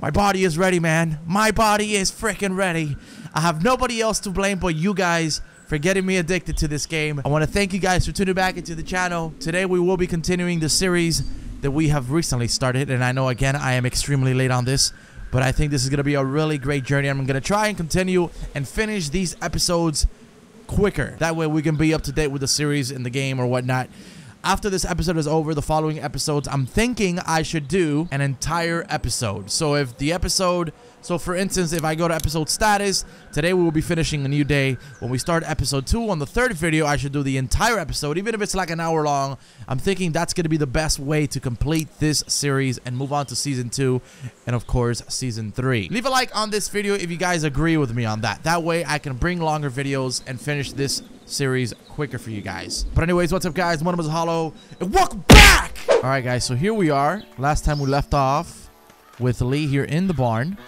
My body is ready, man. My body is freaking ready. I have nobody else to blame but you guys for getting me addicted to this game. I want to thank you guys for tuning back into the channel. Today we will be continuing the series that we have recently started. And I know, again, I am extremely late on this. But I think this is going to be a really great journey. I'm going to try and continue and finish these episodes quicker. That way we can be up to date with the series in the game or whatnot after this episode is over, the following episodes, I'm thinking I should do an entire episode. So if the episode, so for instance, if I go to episode status, today we will be finishing a new day. When we start episode two on the third video, I should do the entire episode, even if it's like an hour long. I'm thinking that's going to be the best way to complete this series and move on to season two and of course season three. Leave a like on this video if you guys agree with me on that. That way I can bring longer videos and finish this series quicker for you guys. But anyways, what's up guys? My name is Hollow and welcome back! Alright guys, so here we are. Last time we left off with Lee here in the barn.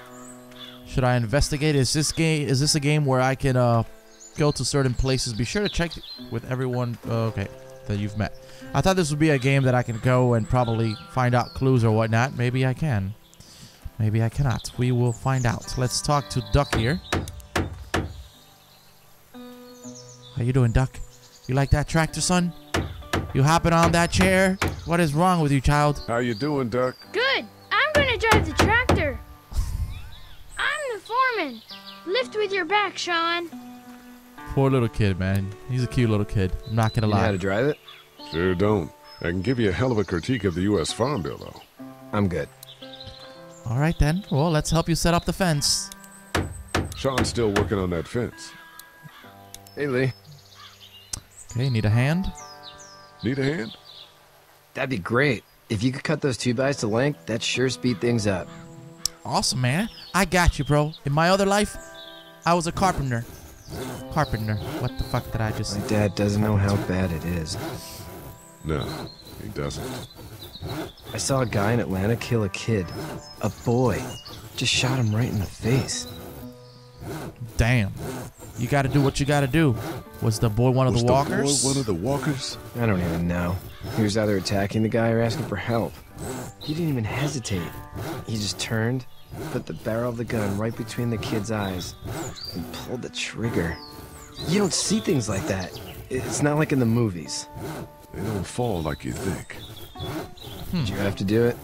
Should I investigate? Is this game is this a game where I can uh go to certain places? Be sure to check with everyone uh, okay that you've met. I thought this would be a game that I can go and probably find out clues or whatnot. Maybe I can. Maybe I cannot. We will find out. Let's talk to Duck here. How you doing, Duck? You like that tractor, son? You hopping on that chair? What is wrong with you, child? How you doing, Duck? Good. I'm gonna drive the tractor. I'm foreman. Lift with your back, Shawn. Poor little kid, man. He's a cute little kid. I'm not gonna You know lie. how to drive it? Sure don't. I can give you a hell of a critique of the U.S. Farm Bill, though. I'm good. All right then. Well, let's help you set up the fence. Shawn's still working on that fence. Hey, Lee. Okay, need a hand? Need a hand? That'd be great. If you could cut those two bys to length, that'd sure speed things up. Awesome, man. I got you, bro. In my other life, I was a carpenter. Carpenter. What the fuck did I just My say? dad doesn't know how bad it is. No, he doesn't. I saw a guy in Atlanta kill a kid. A boy. Just shot him right in the face. Damn. You gotta do what you gotta do. Was the boy one of Was the the walkers? boy one of the walkers? I don't even know. He was either attacking the guy or asking for help. He didn't even hesitate. He just turned, put the barrel of the gun right between the kid's eyes, and pulled the trigger. You don't see things like that. It's not like in the movies. They don't fall like you think. Did you have to do it?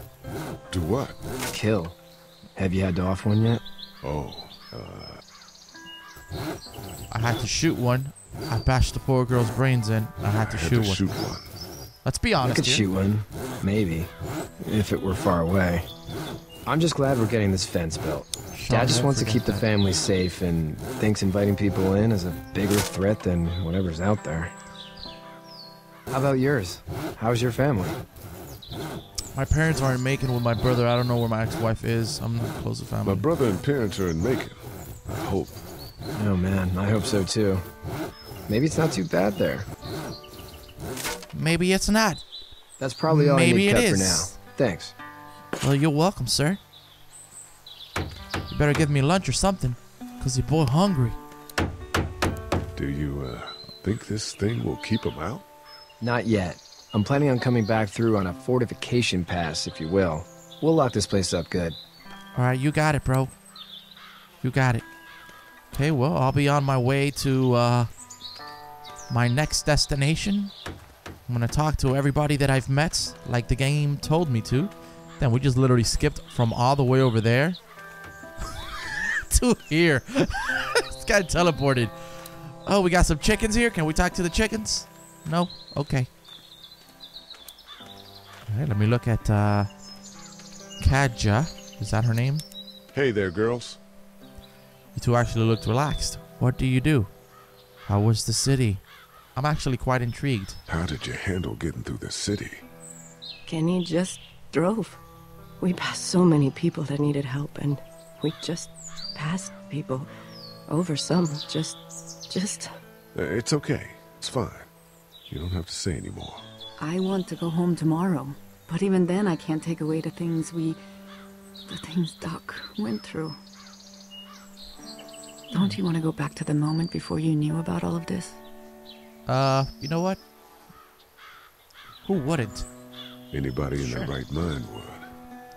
Do what? Kill. Have you had to off one yet? Oh, uh, I had to shoot one. I bashed the poor girl's brains in. I had to had shoot to one. shoot one. Let's be honest. I could here. shoot one. Maybe. If it were far away. I'm just glad we're getting this fence built. Dad just wants to keep the family safe and thinks inviting people in is a bigger threat than whatever's out there. How about yours? How's your family? My parents aren't making with my brother. I don't know where my ex-wife is. I'm not close to family. My brother and parents are in Macon. I hope. Oh man, I hope so too. Maybe it's not too bad there. Maybe it's not. That's probably all Maybe I need it cut for now. Thanks. Well, you're welcome, sir. You better give me lunch or something, cause your boy hungry. Do you, uh, think this thing will keep him out? Not yet. I'm planning on coming back through on a fortification pass, if you will. We'll lock this place up good. All right, you got it, bro. You got it. Okay, well, I'll be on my way to uh, my next destination. I'm gonna talk to everybody that I've met, like the game told me to. Then we just literally skipped from all the way over there to here. this guy teleported. Oh, we got some chickens here. Can we talk to the chickens? No? Okay. All right, let me look at uh, Kaja. Is that her name? Hey there, girls. You two actually looked relaxed. What do you do? How was the city? I'm actually quite intrigued. How did you handle getting through the city? Kenny just drove. We passed so many people that needed help, and we just passed people over some. Just, just. Uh, it's okay. It's fine. You don't have to say anymore. I want to go home tomorrow, but even then, I can't take away the things we. the things Duck went through. Don't you want to go back to the moment before you knew about all of this? Uh, you know what? Who wouldn't? Anybody in their right mind would.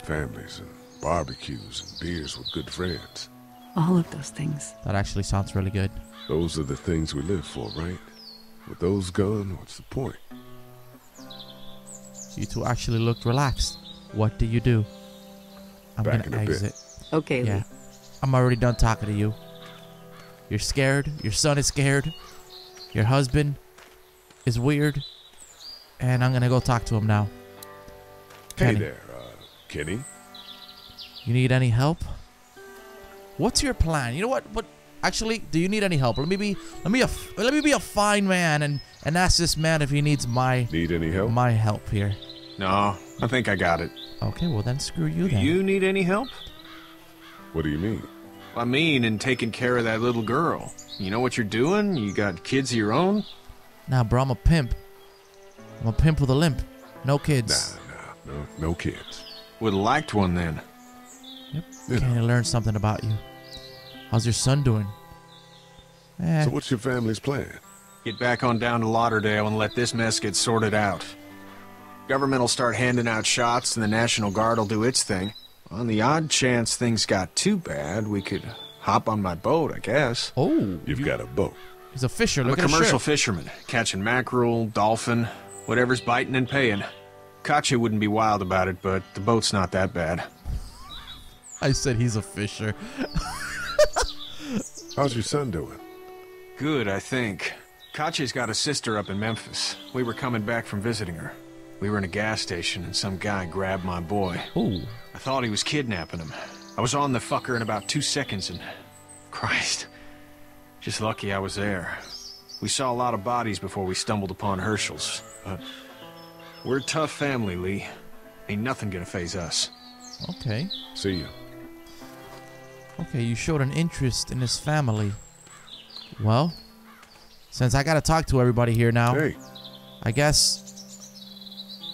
Families and barbecues and beers with good friends. All of those things. That actually sounds really good. Those are the things we live for, right? With those gone, what's the point? You two actually looked relaxed. What do you do? I'm Back gonna in a bit. exit. Okay, Yeah. Lee. I'm already done talking to you. You're scared. Your son is scared. Your husband is weird. And I'm gonna go talk to him now. Hey Kenny. there, uh, Kenny. You need any help? What's your plan? You know what? What? Actually, do you need any help? Let me be. Let me. A, let me be a fine man and and ask this man if he needs my Need any help? my help here. No, I think I got it. Okay, well then screw you Do then. you need any help? What do you mean? I mean, in taking care of that little girl. You know what you're doing? You got kids of your own? Nah, bro, I'm a pimp. I'm a pimp with a limp. No kids. Nah, nah, no, no kids. Would have liked one then. Yep. You Can you learn something about you? How's your son doing? Eh, So what's your family's plan? Get back on down to Lauderdale and let this mess get sorted out. Government will start handing out shots and the National Guard will do its thing. On the odd chance things got too bad, we could hop on my boat, I guess. oh, You've got a boat. he's a fisher. I'm a Look at commercial fisherman, catching mackerel, dolphin, whatever's biting and paying. Katjaa wouldn't be wild about it, but the boat's not that bad. I said he's a fisher. How's your son doing? Good, I think. Katjaa's got a sister up in Memphis. We were coming back from visiting her. We were in a gas station and some guy grabbed my boy. Ooh. I thought he was kidnapping him. I was on the fucker in about two seconds and... Christ. Just lucky I was there. We saw a lot of bodies before we stumbled upon Hershel's. But we're a tough family, Lee. Ain't nothing gonna phase us. okay. See you. Okay, you showed an interest in his family. Well, since I gotta talk to everybody here now, Hey, I guess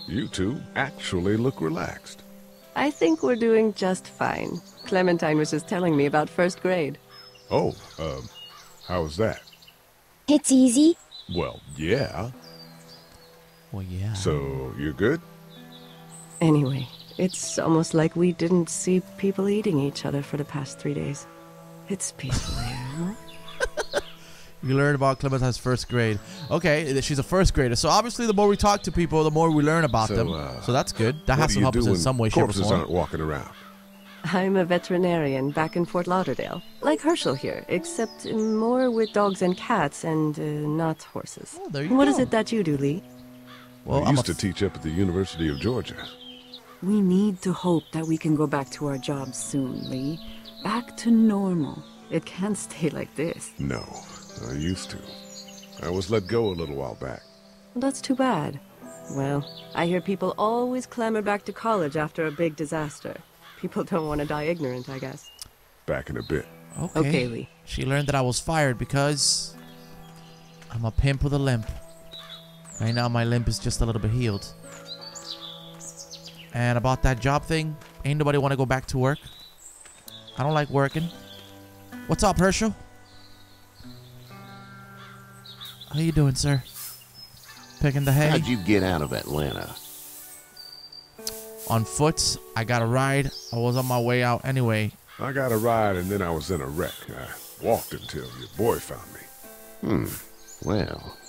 you two actually look relaxed. I think we're doing just fine. Clementine was just telling me about first grade. Oh, um, how was that? It's easy. Well, yeah. Well, yeah. So, you're good? Anyway, it's almost like we didn't see people eating each other for the past three days. It's peaceful here, huh? You learned about Clementine's first grade. Okay, she's a first grader. So obviously, the more we talk to people, the more we learn about So, them. uh, so that's good. That what has to help us in some way, shape, or corpses form. aren't walking around? I'm a veterinarian back in Fort Lauderdale. Like Hershel here, except more with dogs and cats and uh, not horses. Oh, there you What is go. it that you do, Lee? Well, I I'm used to teach up at the University of Georgia. We need to hope that we can go back to our jobs soon, Lee. Back to normal. It can't stay like this. No, I used to. I was let go a little while back. That's too bad. Well, I hear people always clamor back to college after a big disaster. People don't want to die ignorant, I guess. Back in a bit. okay. Okay, Lee. She learned that I was fired because I'm a pimp with a limp. Right now, my limp is just a little bit healed. And about that job thing, ain't nobody want to go back to work. I don't like working. What's up, Hershel? How you doing, sir? Picking the hay? How'd you get out of Atlanta? On foot. I got a ride. I was on my way out anyway. I got a ride and then I was in a wreck. I walked until your boy found me. Hmm. Well,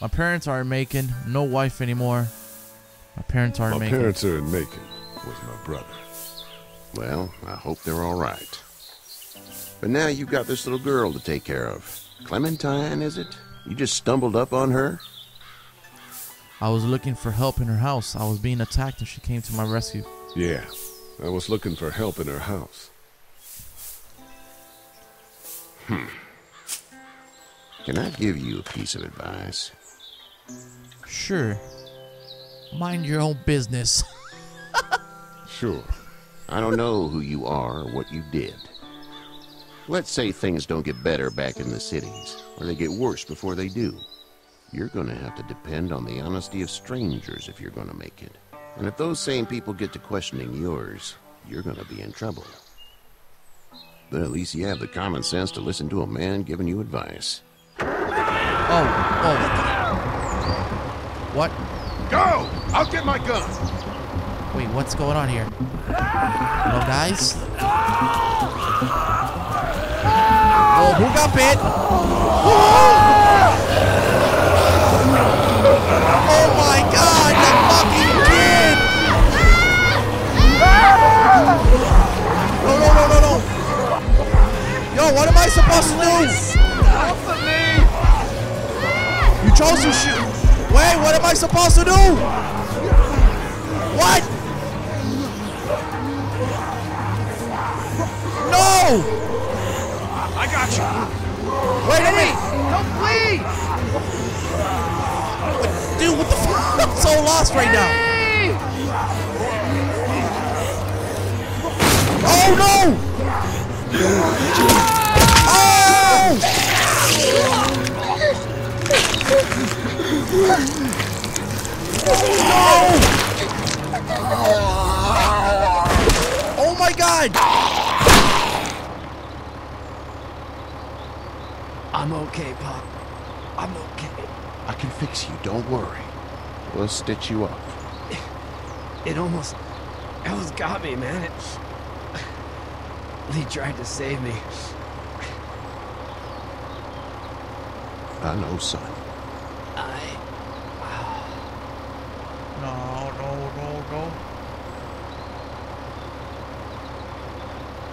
My parents aren't making. No wife anymore. My parents aren't My making. parents are in Macon with my brother. Well, I hope they're all right. But now you've got this little girl to take care of. Clementine, is it? You just stumbled up on her? I was looking for help in her house. I was being attacked and she came to my rescue. Yeah, I was looking for help in her house. Hmm. Can I give you a piece of advice? Sure. Mind your own business. Sure. I don't know who you are or what you did. Let's say things don't get better back in the cities, or they get worse before they do. You're gonna have to depend on the honesty of strangers if you're gonna make it. And if those same people get to questioning yours, you're gonna be in trouble. But at least you have the common sense to listen to a man giving you advice. Oh, oh. What? Go! I'll get my gun! Wait, what's going on here? Hello, guys? Oh, who got bit? Oh my god, the fucking kid! No, no, no, no, no! Yo, what am I supposed to do? You chose to shoot. Wait, what am I supposed to do? What? No! I got you. Wait a minute! Don't please! Dude, what the fuck? I'm so lost right now. Oh no! Oh! Oh my god! I'm okay, Pop. I'm okay. I can fix you, don't worry. We'll stitch you up. It almost, it almost got me, man. It, Lee tried to save me. I know, son. I, No, no, no, no.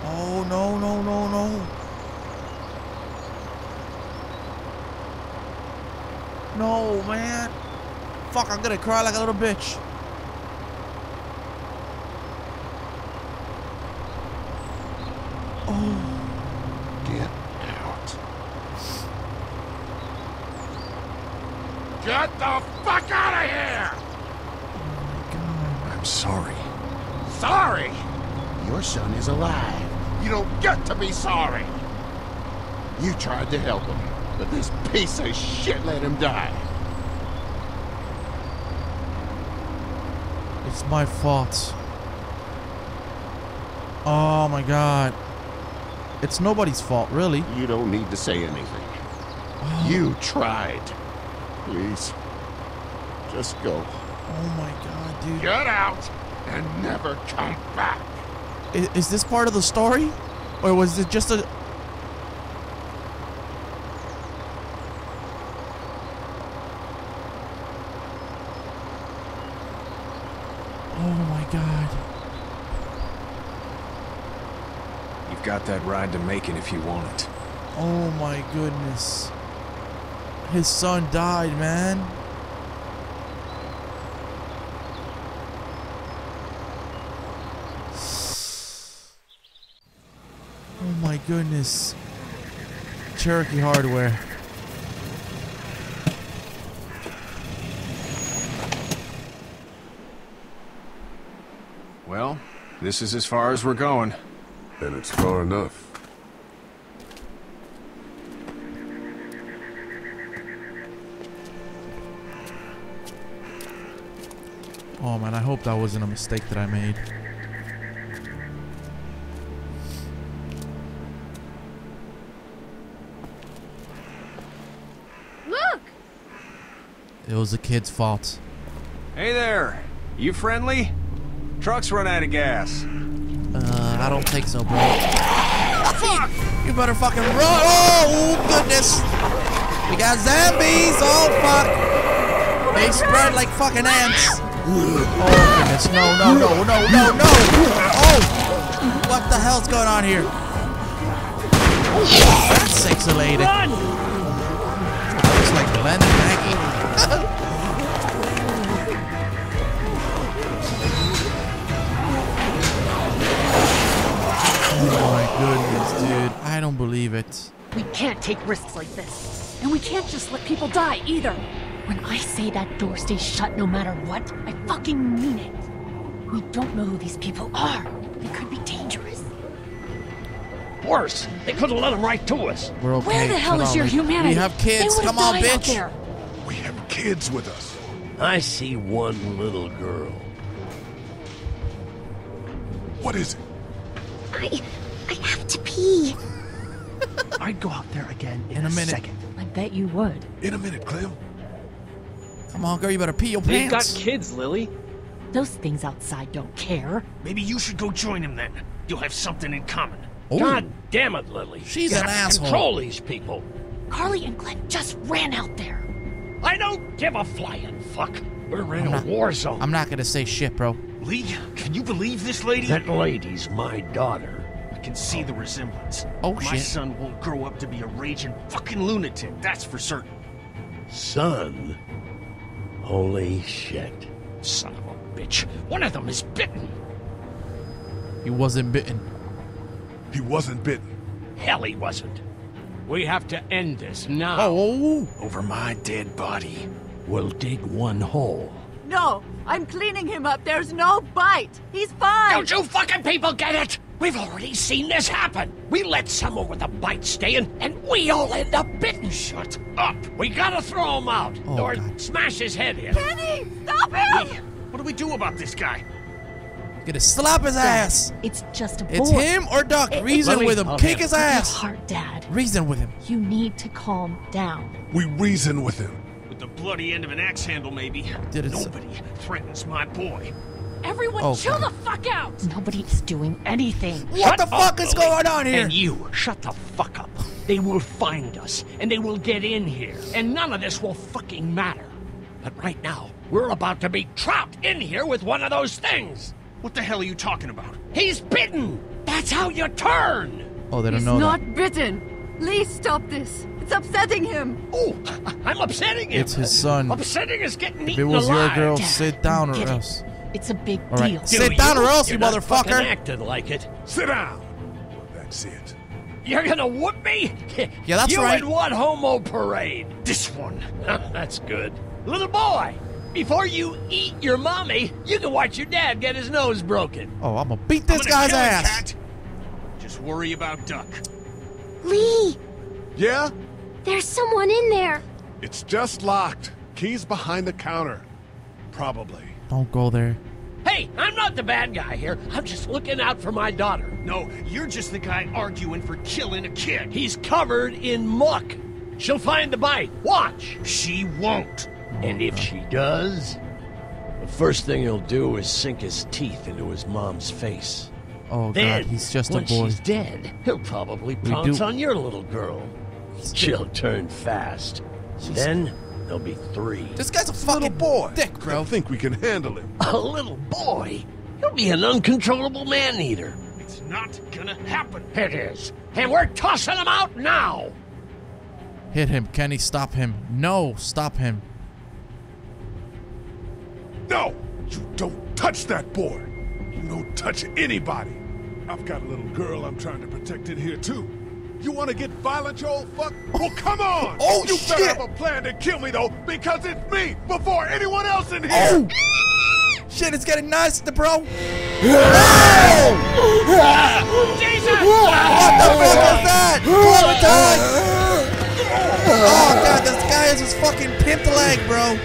Oh, no, no, no, no. No, man. Fuck, I'm gonna cry like a little bitch. Oh, Get out. Get the fuck out of here! I'm sorry. Sorry? Your son is alive. You don't get to be sorry. You tried to help him, but this piece of shit let him die. It's my fault. Oh my god. It's nobody's fault, really. You don't need to say anything. Oh. You tried. Please. Just go. Oh my god, dude. Get out and never come back. Is, is this part of the story? Or was it just a... Oh my god. You've got that ride to Macon if you want it. Oh my goodness. His son died, man. Oh my goodness. Cherokee hardware. Well, this is as far as we're going. And it's far enough. Oh man, I hope that wasn't a mistake that I made. Look! It was the kid's fault. Hey there. You friendly? Truck's run out of gas. Uh, I don't think so, bro. Fuck! You better fucking run! Oh, goodness! We got zombies! Oh, fuck! They spread like fucking ants! Oh, goodness. No, no, no, no, no, no! Oh! What the hell's going on here? That's sexy lady. That looks like Glenn I don't believe it. We can't take risks like this. And we can't just let people die either. When I say that door stays shut no matter what, I fucking mean it. We don't know who these people are. They could be dangerous. Worse, they could have let them right to us. We're okay. Where the hell Shut is up, your like- humanity? We have kids. They would've Come on, out bitch. there. We have kids with us. I see one little girl. What is it? I, I have to pee. I'd go out there again in, In a minute. second. I bet you would. In a minute, Clem. Come on, girl. You better pee your They've got kids, Lilly. Those things outside don't care. Maybe you should go join them then. You'll have something in common. Ooh. God damn it, Lilly. She's you an have to asshole. Control these people. Carley and Glenn just ran out there. I don't give a flying fuck. We're in I'm a not- war zone. I'm not gonna say shit, bro. Lee, can you believe this lady? That lady's my daughter. I can see the resemblance. Oh, My shit. son won't grow up to be a raging fucking lunatic, that's for certain. Son. Holy shit. Son of a bitch. One of them is bitten. He wasn't bitten. He wasn't bitten. Hell, he wasn't. We have to end this now. Oh, Over my dead body. We'll dig one hole. No, I'm cleaning him up. There's no bite. He's fine. Don't you fucking people get it? We've already seen this happen. We let someone with a bite stay in, and we all end up bitten. Shut up. We gotta throw him out, Oh, or God. smash his head in. Kenny, stop him! What do we do about this guy? gonna slap his ass. It's just a boy. It's him or Duck. It- Reason Lilly, with him. I'll Kick handle his it. Your ass. heart, Dad. Reason with him. You need to calm down. We reason with him. With the bloody end of an axe handle, maybe. Did it s- Nobody threatens my boy. Everyone Oh, chill the fuck out! Nobody's doing anything. What Shut the up, fuck is Lilly. going on here? And you, shut the fuck up. They will find us, and they will get in here, and none of this will fucking matter. But right now, we're about to be trapped in here with one of those things. What the hell are you talking about? He's bitten. That's how you turn. Oh, they don't He's know not that. bitten. Please stop this. It's upsetting him. Oh, I'm upsetting him. It's his son. Upsetting is getting If it was your girl, Dad, sit down or get it. else. It's a big All right. deal. Do Sit down or else, you You're not fucking motherfucker. acting like it. Sit down. That's it. You're gonna whoop me? Yeah, that's you right. in what homo parade? This one. that's good. Little boy, before you eat your mommy, you can watch your dad get his nose broken. Oh, I'm gonna beat this gonna guy's ass. Just worry about Duck. Lee, Yeah? There's someone in there. It's just locked. Keys behind the counter. Probably. Don't go there. Hey, I'm not the bad guy here. I'm just looking out for my daughter. No, you're just the guy arguing for killing a kid. He's covered in muck. She'll find the bite. Watch. She won't. And if she does, the first thing he'll do is sink his teeth into his mom's face. Oh Then, god, he's just a when boy. she's dead, he'll probably We pounce do- on your little girl. She'll turn fast. Then there'll be three. This guy's a fucking Little boy. dick, bro. I think we can handle him. A little boy. He'll be an uncontrollable man-eater. It's not gonna happen. It is. And we're tossing him out now. Hit him, Kenny. Stop him. No, stop him. No! You don't touch that boy! You don't touch anybody! I've got a little girl I'm trying to protect in here, too. You want to get violent, you old fuck? Well, come on! Oh, you better shit. have a plan to kill me, though, because it's me before anyone else in here! Oh! Shit, it's getting nice, the bro. Jesus! What the fuck is that? Clementine! Oh god, this guy is his fucking pimped leg, bro.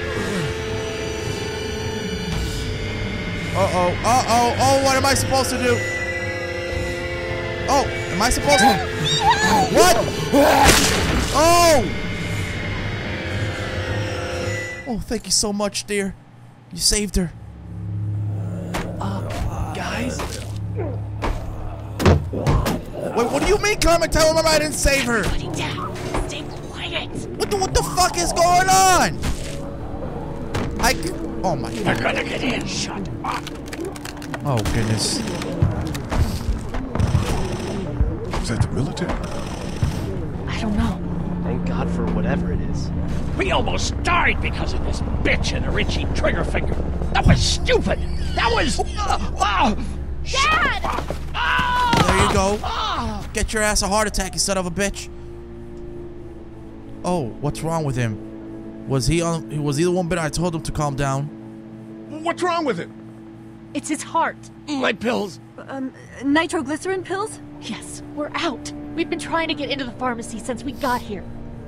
Uh oh, uh oh, oh, what am I supposed to do? Oh, am I supposed to? What? Oh! Oh, thank you so much, dear. You saved her. Uh, guys, Wait, what do you mean, Clementine? Remember, I didn't save her. Put it down. Stay quiet. What the what the fuck is going on? I... oh my They're god. gonna get in. Shut up. Oh goodness. Is that the military? I don't know. thank God for whatever it is. We almost died because of this bitch and her itchy trigger finger. That was stupid. That was. Uh, uh, Dad! ah, There you go. Get your ass a heart attack, you son of a bitch. Oh, what's wrong with him? Was he on? Was he the one bit I told him to calm down? What's wrong with him? It's his heart. My pills. Um, nitroglycerin pills? Yes, we're out. We've been trying to get into the pharmacy since we got here.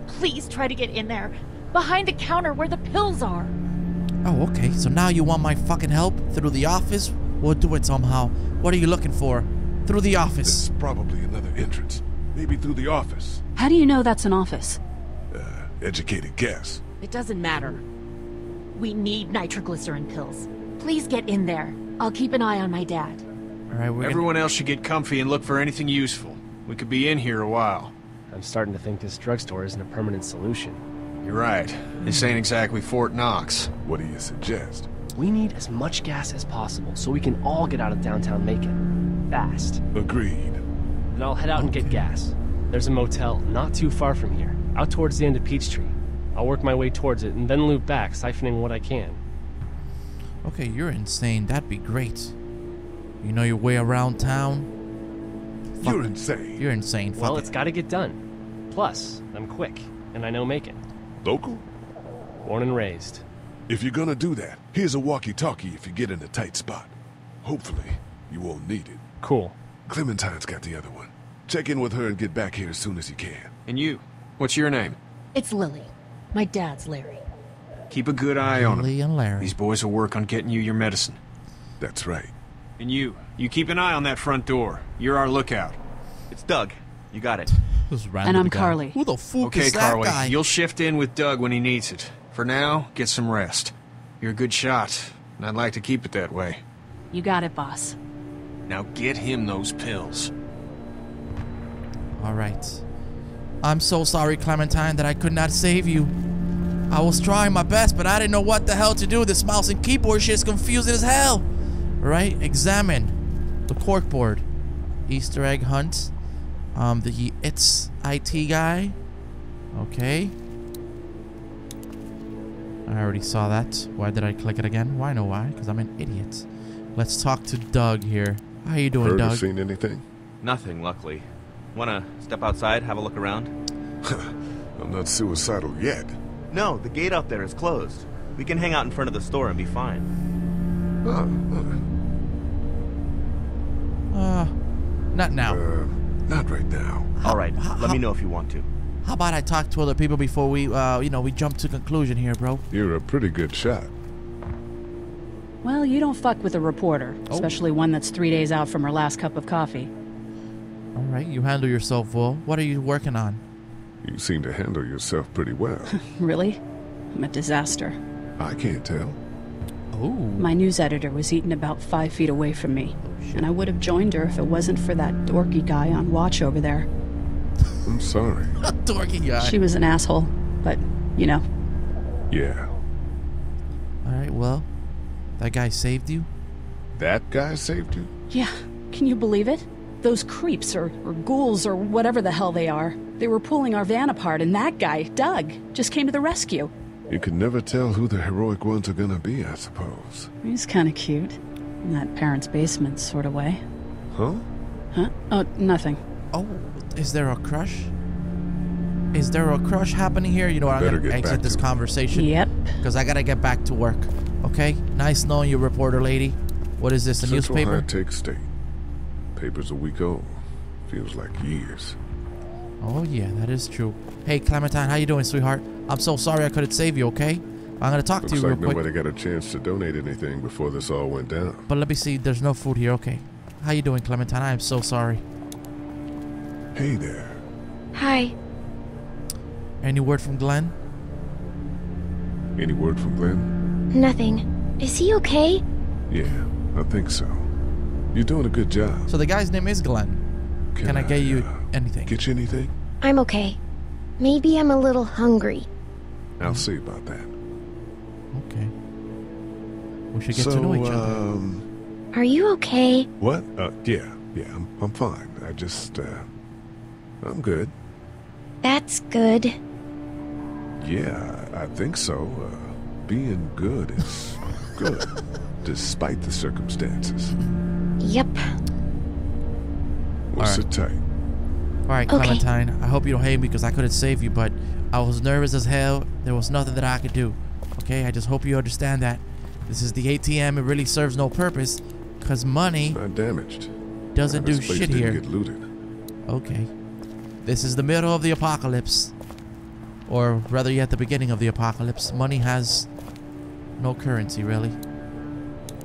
Please try to get in there. Behind the counter where the pills are. Oh, okay. So now you want my fucking help through the office? We'll do it somehow. What are you looking for? Through the office. It's probably another entrance. Maybe through the office. How do you know that's an office? Uh, Educated guess. It doesn't matter. We need nitroglycerin pills. Please get in there. I'll keep an eye on my dad. All right, we're Everyone else should get comfy and look for anything useful. We could be in here a while. I'm starting to think this drugstore isn't a permanent solution. You're right. This ain't exactly Fort Knox. What do you suggest? We need as much gas as possible so we can all get out of downtown Macon. Fast. Agreed. Then I'll head out and get gas. There's a motel not too far from here, out towards the end of Peachtree. I'll work my way towards it and then loop back, siphoning what I can. Okay, you're insane. That'd be great. You know your way around town? You're insane. You're insane. Fuck well, it. it's gotta get done. Plus, I'm quick, and I know Macon. Local? Born and raised. If you're gonna do that, here's a walkie-talkie if you get in a tight spot. Hopefully, you won't need it. Cool. Clementine's got the other one. Check in with her and get back here as soon as you can. And you? What's your name? It's Lilly. My dad's Larry. Keep a good eye on Lilly them. and Larry. These boys will work on getting you your medicine. That's right. And you, you keep an eye on that front door. You're our lookout. It's Doug. You got it. And I'm guy? Carley. Who the fuck Okay, is that Carley, guy? you'll shift in with Doug when he needs it. For now, get some rest. You're a good shot, and I'd like to keep it that way. You got it, boss. Now get him those pills. All right. I'm so sorry, Clementine, that I could not save you. I was trying my best, but I didn't know what the hell to do. This mouse and keyboard shit is confusing as hell. All right, examine the corkboard. Easter egg hunt. Um, the it's IT guy. Okay. I already saw that. Why did I click it again? Why know why? Because I'm an idiot. Let's talk to Doug here. How you doing, Heard Doug? seen anything? Nothing, luckily. Wanna step outside, have a look around? I'm not suicidal yet. No, the gate out there is closed. We can hang out in front of the store and be fine. Uh, not now. Uh, not right now. All right, let me know if you want to. How about I talk to other people before we, uh, you know, we jump to conclusion here, bro? You're a pretty good shot. Well, you don't fuck with a reporter, especially one that's three days out from her last cup of coffee. All right, you handle yourself well. What are you working on? You seem to handle yourself pretty well. Really? I'm a disaster. I can't tell. Oh. My news editor was eaten about five feet away from me, and I would have joined her if it wasn't for that dorky guy on watch over there. I'm sorry. A Dorky guy. She was an asshole, but, you know. Yeah. All right, well, that guy saved you? That guy saved you? Yeah, can you believe it? Those creeps, or, or ghouls, or whatever the hell they are, they were pulling our van apart, and that guy, Doug, just came to the rescue. You can never tell who the heroic ones are gonna be, I suppose. He's kind of cute. In that parents' basement sort of way. Huh? Huh? Oh, nothing. Oh, is there a crush? Is there a crush happening here? You know what? I'm gonna exit back this to conversation. Yep. Because I gotta get back to work. Okay? Nice knowing you, reporter lady. What is this? A Central newspaper? High Tech State. Paper's a week old. Feels like years. Oh yeah, that is true. Hey Clementine, how you doing, sweetheart? I'm so sorry I couldn't save you. Okay? I'm gonna talk Looks to you like real quick. nobody got a chance to donate anything before this all went down. But let me see. There's no food here. Okay. How you doing, Clementine? I am so sorry. Hey there. Hi. Any word from Glenn? Any word from Glenn? Nothing. Is he okay? Yeah, I think so. You're doing a good job. So the guy's name is Glenn. Can, I, get you uh, anything? Get you anything? I'm okay. Maybe I'm a little hungry. I'll see about that. Okay. We should get so, to know each other. um, Are you okay? what? Uh, yeah, yeah, I'm, I'm fine. I just, uh, I'm good. That's good. Yeah, I think so. Uh, being good is good, despite the circumstances. Yep. We'll All right. sit tight. All right, okay. Clementine. I hope you don't hate me because I couldn't save you, but I was nervous as hell. There was nothing that I could do. Okay, I just hope you understand that. This is the ATM. It really serves no purpose because money Not damaged. doesn't do shit didn't here. Get looted. Okay. This is the middle of the apocalypse. Or rather yet the beginning of the apocalypse. Money has no currency really.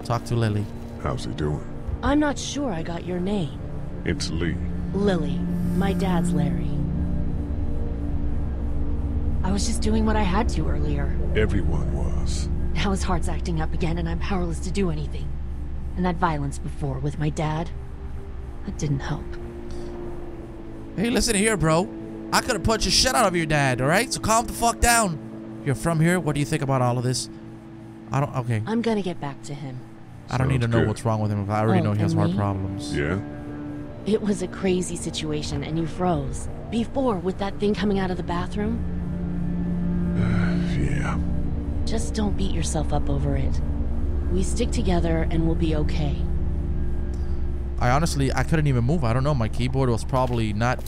Talk to Lilly. How's he doing? I'm not sure I got your name. It's Lee. Lilly. My dad's Larry. I was just doing what I had to earlier. Everyone was. Now his heart's acting up again and I'm powerless to do anything. And that violence before with my dad, that didn't help. Hey, listen here, bro. I could have punched the shit out of your dad, alright? So calm the fuck down. You're from here? What do you think about all of this? I don't okay. I'm gonna get back to him. I don't need to know good. what's wrong with him. I already Oh, know he has heart me? problems. Yeah? It was a crazy situation and you froze. Before, with that thing coming out of the bathroom, Yeah. Just don't beat yourself up over it. We stick together and we'll be okay. I honestly I couldn't even move. I don't know. My keyboard was probably not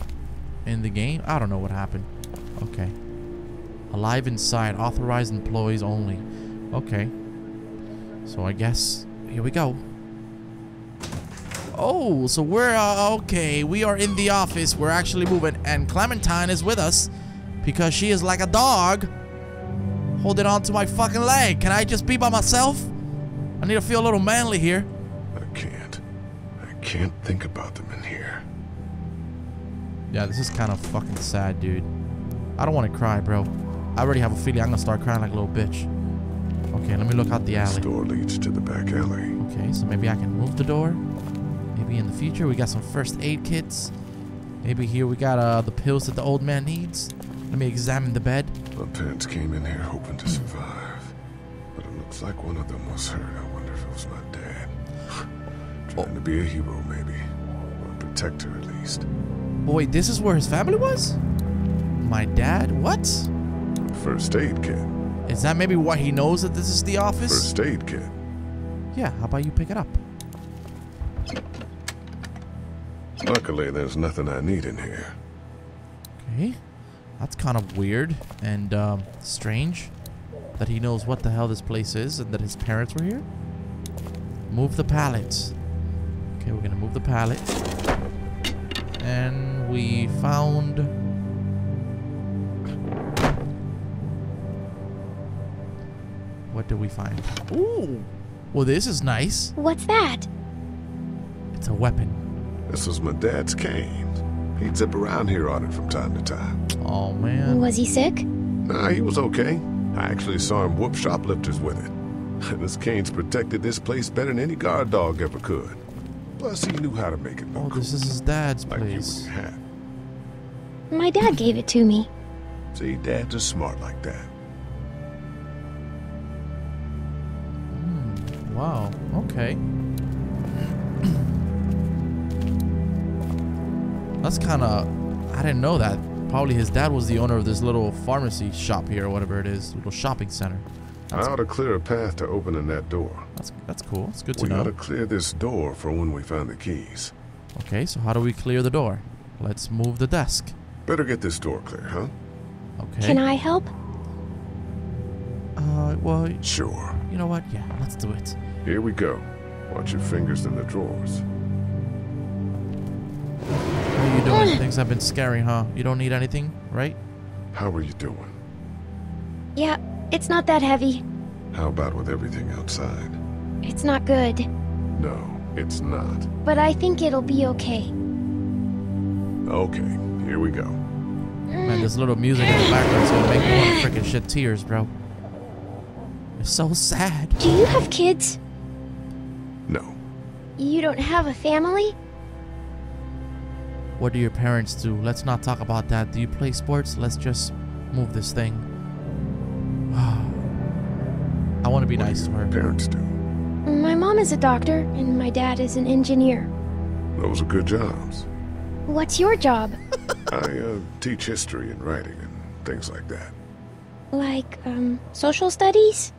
in the game. I don't know what happened. Okay. Alive inside. Authorized employees only. Okay. So I guess here we go. Oh, so we're uh, okay. We are in the office. We're actually moving, and Clementine is with us because she is like a dog holding on to my fucking leg. Can I just be by myself? I need to feel a little manly here. I can't. I can't think about them in here. Yeah, this is kind of fucking sad, dude. I don't want to cry, bro. I already have a feeling I'm gonna start crying like a little bitch. Okay, let me look out the This alley. door leads to the back alley. Okay, so maybe I can move the door. Maybe in the future we got some first aid kits. Maybe here we got uh, the pills that the old man needs. Let me examine the bed. My parents came in here hoping to survive. But it looks like one of them was hurt. I wonder if it was my dad. Trying to be a hero, maybe. Or a protector, at least. Wait, this is where his family was? My dad? What? First aid kit. Is that maybe why he knows that this is the office? First aid kit. Yeah, how about you pick it up? Luckily, there's nothing I need in here. Okay. That's kind of weird and um, strange that he knows what the hell this place is and that his parents were here. Move the pallets. Okay, we're gonna move the pallet. And we found... What did we find? Ooh! Well, this is nice. What's that? It's a weapon. This is my dad's cane. He'd zip around here on it from time to time. Oh, man. Was he sick? Nah, he was okay. I actually saw him whoop shoplifters with it. this cane's protected this place better than any guard dog ever could. Plus, he knew how to make it oh, look Oh, this is his dad's like place. with hat. My dad gave it to me. See, dads are smart like that. Hmm, wow. Okay. That's kind of. I didn't know that. Probably his dad was the owner of this little pharmacy shop here, or whatever it is, little shopping center. I ought to clear a path to opening that door. That's that's cool. It's good to we know. ought to clear this door for when we find the keys. Okay, so how do we clear the door? Let's move the desk. Better get this door clear, huh? Okay. Can I help? Uh, well, Sure. you know what? Yeah, let's do it. Here we go. Watch your fingers in the drawers. How you doing? Things have been scary, huh? You don't need anything, right? How are you doing? Yeah, it's not that heavy. How about with everything outside? It's not good. No, it's not. But I think it'll be okay. Okay, here we go. Mm. Man, this little music in the background's gonna make me want to freaking shed tears, bro. It's so sad. Do you have kids? No. You don't have a family? What do your parents do? Let's not talk about that. Do you play sports? Let's just move this thing. I want to be nice to her. Parents do. My mom is a doctor, and my dad is an engineer. Those are good jobs. What's your job? I uh, teach history and writing and things like that. Like, um, social studies?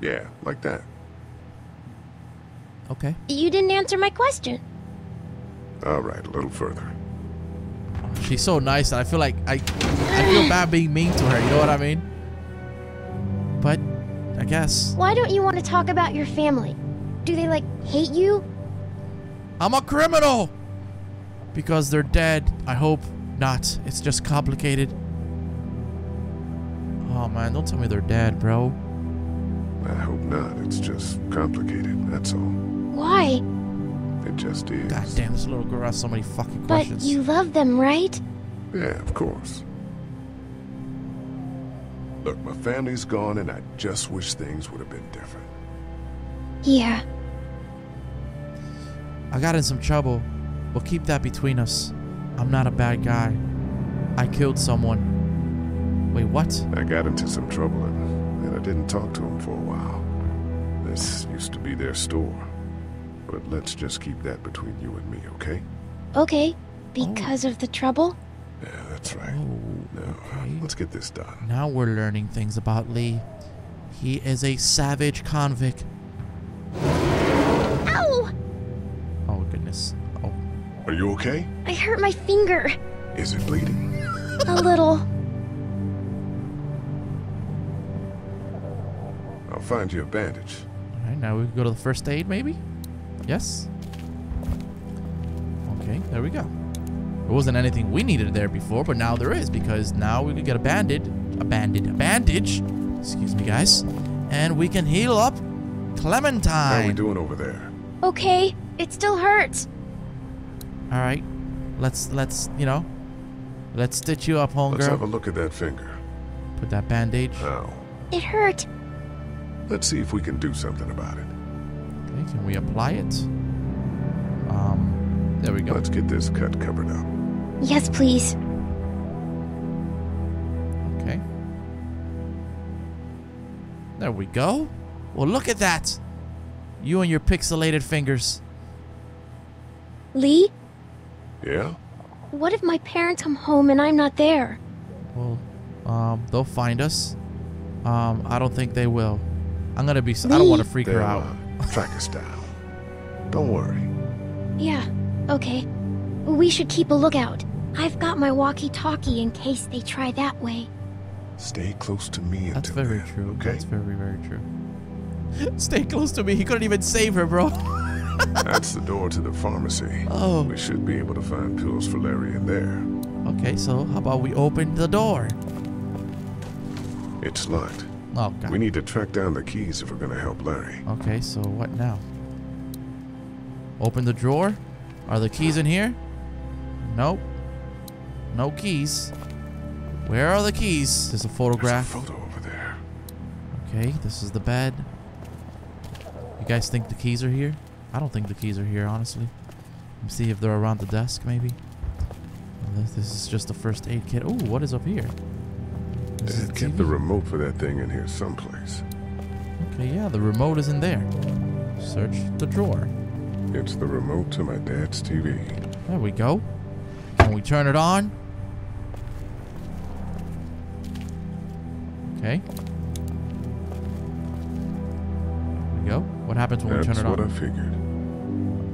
Yeah, like that. Okay. You didn't answer my question. All right, a little further. She's so nice, and I feel like I, I feel bad being mean to her. You know what I mean? But I guess. Why don't you want to talk about your family? Do they, like, hate you? I'm a criminal! Because they're dead. I hope not. It's just complicated. Oh man, don't tell me they're dead, bro. I hope not. It's just complicated, that's all. Why? It just is. God damn, this little girl has so many fucking But questions. you love them, right? Yeah, of course. Look, my family's gone, and I just wish things would have been different. Yeah. I got in some trouble. We'll keep that between us. I'm not a bad guy. I killed someone. Wait, what? I got into some trouble, and, and I didn't talk to him for a while. This used to be their store. But let's just keep that between you and me, okay? Okay. Oh. Because of the trouble? Yeah, that's right. Oh. now, uh, let's get this done. Now we're learning things about Lee. He is a savage convict. Ow! Oh, goodness. Oh. Are you okay? I hurt my finger. Is it bleeding? A little. I'll find you a bandage. Alright, now we can go to the first aid, maybe? Yes? Okay, there we go. There wasn't anything we needed there before, but now there is, because now we can get a bandage. A bandage. A bandage. Excuse me, guys. And we can heal up Clementine. How are we doing over there? Okay. It still hurts. All right, let's let's you know, let's stitch you up, home. Let's have a look at that finger. Put that bandage. Now, It hurt. let's see if we can do something about it. Okay, can we apply it? Um, there we go. Let's get this cut covered up. Yes, please. Okay. There we go. Well, look at that. You and your pixelated fingers. Lee, Yeah? what if my parents come home and I'm not there? Well, um, they'll find us. Um, I don't think they will. I'm gonna be. I don't want to freak her They'll, out. Track us down. Don't worry. Yeah. Okay. We should keep a lookout. I've got my walkie-talkie in case they try that way. Stay close to me That's until very then, true. okay? That's very, very true. Stay close to me. He couldn't even save her, bro. That's the door to the pharmacy. Oh. We should be able to find pills for Larry in there. Okay, so how about we open the door? It's locked. Oh, God. We need to track down the keys if we're gonna help Larry. Okay, so what now? Open the drawer. Are the keys in here? Nope. No keys. Where are the keys? There's a photograph. photo over there. Okay, this is the bed. You guys think the keys are here? I don't think the keys are here, honestly. Let me see if they're around the desk, maybe. This this is just the first aid kit. Oh, what is up here? Dad the kept the remote for that thing in here someplace. Okay, yeah, the remote is in there. Search the drawer. It's the remote to my dad's TV. There we go. Can we turn it on? Okay. There we go. What happens when we turn it on? That's what I figured.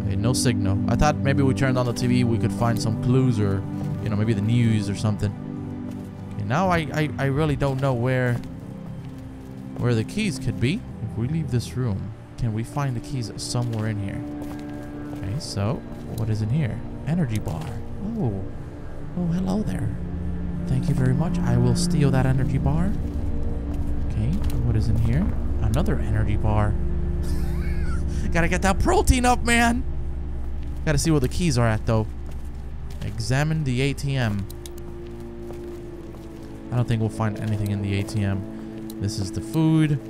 Okay, no signal. I thought maybe we turned on the TV, we could find some clues or, you know, maybe the news or something. Okay, now I, I, I really don't know where where the keys could be. If we leave this room, can we find the keys somewhere in here? Okay, so what is in here? Energy bar. Oh, oh, hello there. Thank you very much. I will steal that energy bar. Okay, what is in here? Another energy bar. Gotta get that protein up, man. Gotta see where the keys are at, though. Examine the ATM. I don't think we'll find anything in the ATM. This is the food.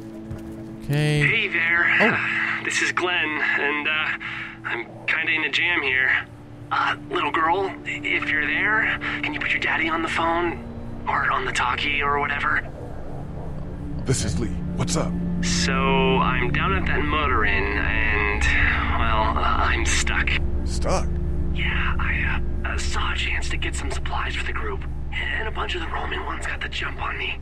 Okay. Hey there. Oh. This is Glenn, and uh, I'm kind of in a jam here. Uh, little girl, if you're there, can you put your daddy on the phone? Or on the talkie or whatever? This is Lee. What's up? So, I'm down at that motor inn, and, well, uh, I'm stuck. Stuck? Yeah, I uh, uh, saw a chance to get some supplies for the group, and a bunch of the Roman ones got the jump on me.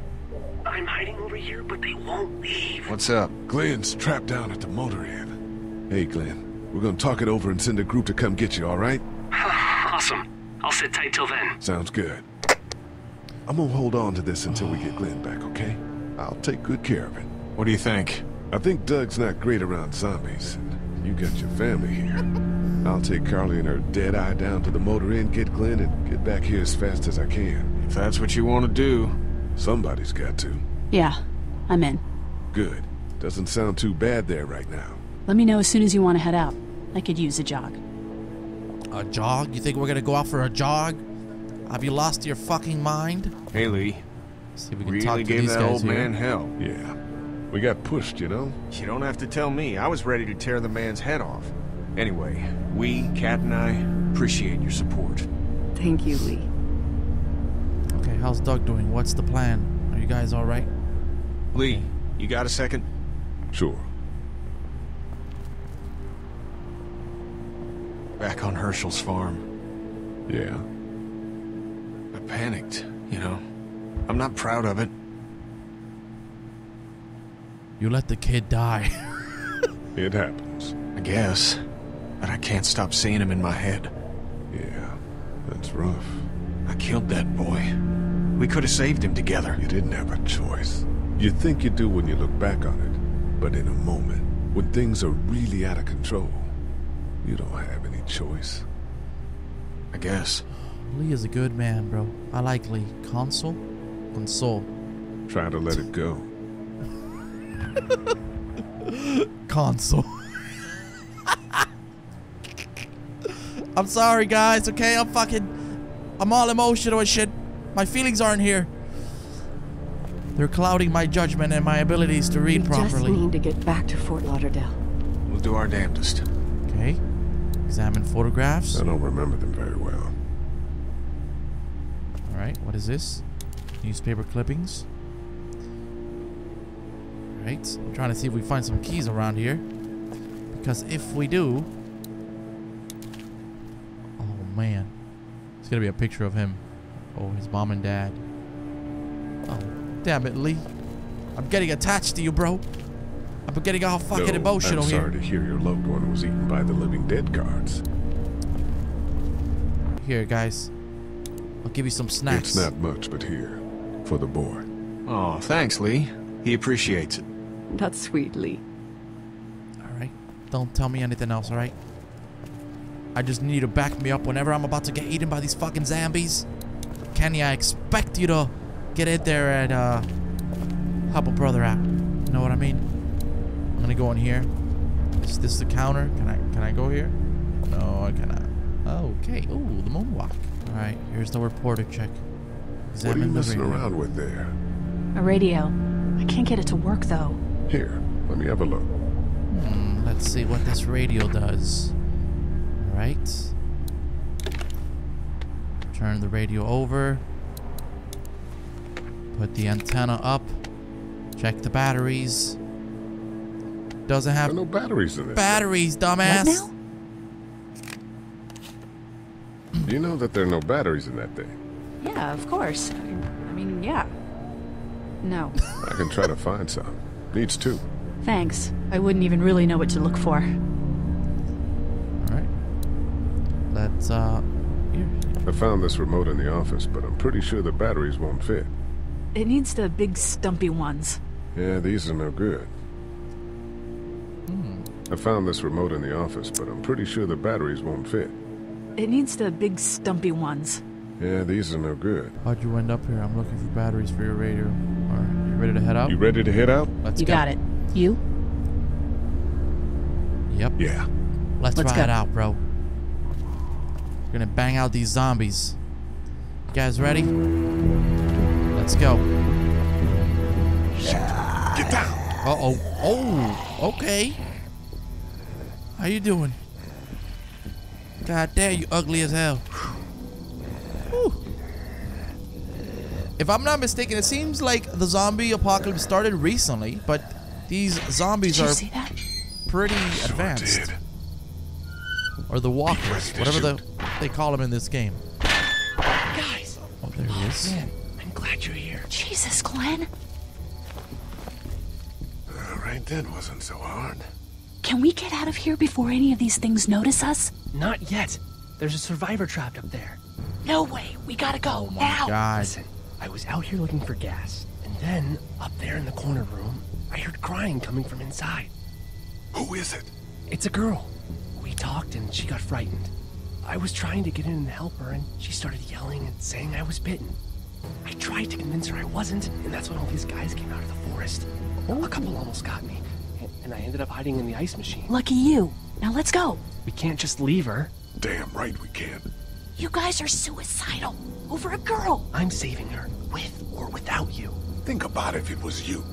I'm hiding over here, but they won't leave. What's up? Glenn's trapped down at the motor inn. Hey, Glenn. We're gonna talk it over and send a group to come get you, all right? awesome. I'll sit tight till then. Sounds good. I'm gonna hold on to this until we get Glenn back, okay? I'll take good care of it. What do you think? I think Doug's not great around zombies. You got your family here. I'll take Carley and her dead eye down to the motor inn, get Glenn, and get back here as fast as I can. If that's what you want to do. Somebody's got to. Yeah, I'm in. Good. Doesn't sound too bad there right now. Let me know as soon as you want to head out. I could use a jog. A jog? You think we're gonna go out for a jog? Have you lost your fucking mind? Hey, Lee. See if we can really talk to gave these that guys old here. man hell. Yeah. We got pushed, you know? You don't have to tell me. I was ready to tear the man's head off. Anyway, we, Kat and I, appreciate your support. Thank you, Lee. Okay, how's Doug doing? What's the plan? Are you guys all right? Lee, you got a second? Sure. Back on Hershel's farm. Yeah. I panicked, you know. I'm not proud of it. You let the kid die. It happens. I guess. But I can't stop seeing him in my head. Yeah. That's rough. I killed that boy. We could have saved him together. You didn't have a choice. You think you do when you look back on it. But in a moment, when things are really out of control, you don't have any choice. I guess. Lee is a good man, bro. I like Lee. Console? Console. Try to let it go. Console. I'm sorry, guys, okay? I'm fucking. I'm all emotional and shit. My feelings aren't here. They're clouding my judgment and my abilities to read we properly. just need to get back to Fort Lauderdale. We'll do our damnedest. Okay. Examine photographs. I don't remember them very well. Alright, what is this? Newspaper clippings. Alright, I'm trying to see if we find some keys around here. Because if we do... Man. It's gonna be a picture of him. Oh, his mom and dad. Oh, damn it, Lee. I'm getting attached to you, bro. I'm getting all fucking No, emotional I'm here. sorry to hear your loved one was eaten by the living dead guards. Here, guys. I'll give you some snacks. It's not much, but here. For the boy. Oh, thanks, Lee. He appreciates it. That's sweet, Lee. Alright. Don't tell me anything else, alright? I just need you to back me up whenever I'm about to get eaten by these fucking zombies. Kenny, I expect you to get in there and uh help a brother out. You know what I mean? I'm gonna go in here. Is this the counter? Can I can I go here? No, I cannot. Okay. Ooh, the moonwalk. Alright, here's the reporter check. what are you Examine messing radio. around with there? A radio. I can't get it to work though. Here, let me have a look. Hmm, let's see what this radio does. Alright. Turn the radio over. Put the antenna up. Check the batteries. Doesn't have There are no batteries in this. batteries, dumbass. You know that there are no batteries in that thing. Yeah, of course. I, I mean, yeah. No. I can try to find some. Needs two. Thanks. I wouldn't even really know what to look for. Alright. Let's, uh. Here. I found this remote in the office, but I'm pretty sure the batteries won't fit. It needs the big stumpy ones. Yeah, these are no good. I found this remote in the office, but I'm pretty sure the batteries won't fit. It needs the big stumpy ones. Yeah, these are no good. How'd you end up here? I'm looking for batteries for your radio. Alright, you ready to head out? You ready to head out? Let's you go. got it. You? Yep. Yeah. Let's, Let's ride go. out, bro. We're gonna bang out these zombies. You guys ready? Let's go. Get down! Uh oh. Oh, okay. How you doing? God damn, you ugly as hell. Whew. If I'm not mistaken, it seems like the zombie apocalypse started recently, but these zombies are pretty advanced. did. Or the walkers, whatever the, they call them in this game. Guys, Oh, there he is. man, I'm glad you're here. Jesus, Glenn. Uh, right then wasn't so hard. Can we get out of here before any of these things notice us? Not yet. There's a survivor trapped up there. No way. We gotta go oh now. God. Listen, I was out here looking for gas, and then up there in the corner room, I heard crying coming from inside. Who is it? It's a girl. We talked and she got frightened. I was trying to get in and help her, and she started yelling and saying I was bitten. I tried to convince her I wasn't, and that's when all these guys came out of the forest. A couple almost got me, and I ended up hiding in the ice machine. Lucky you. Now let's go. We can't just leave her. Damn right we can't. You guys are suicidal over a girl. I'm saving her, with or without you. Think about if it was you.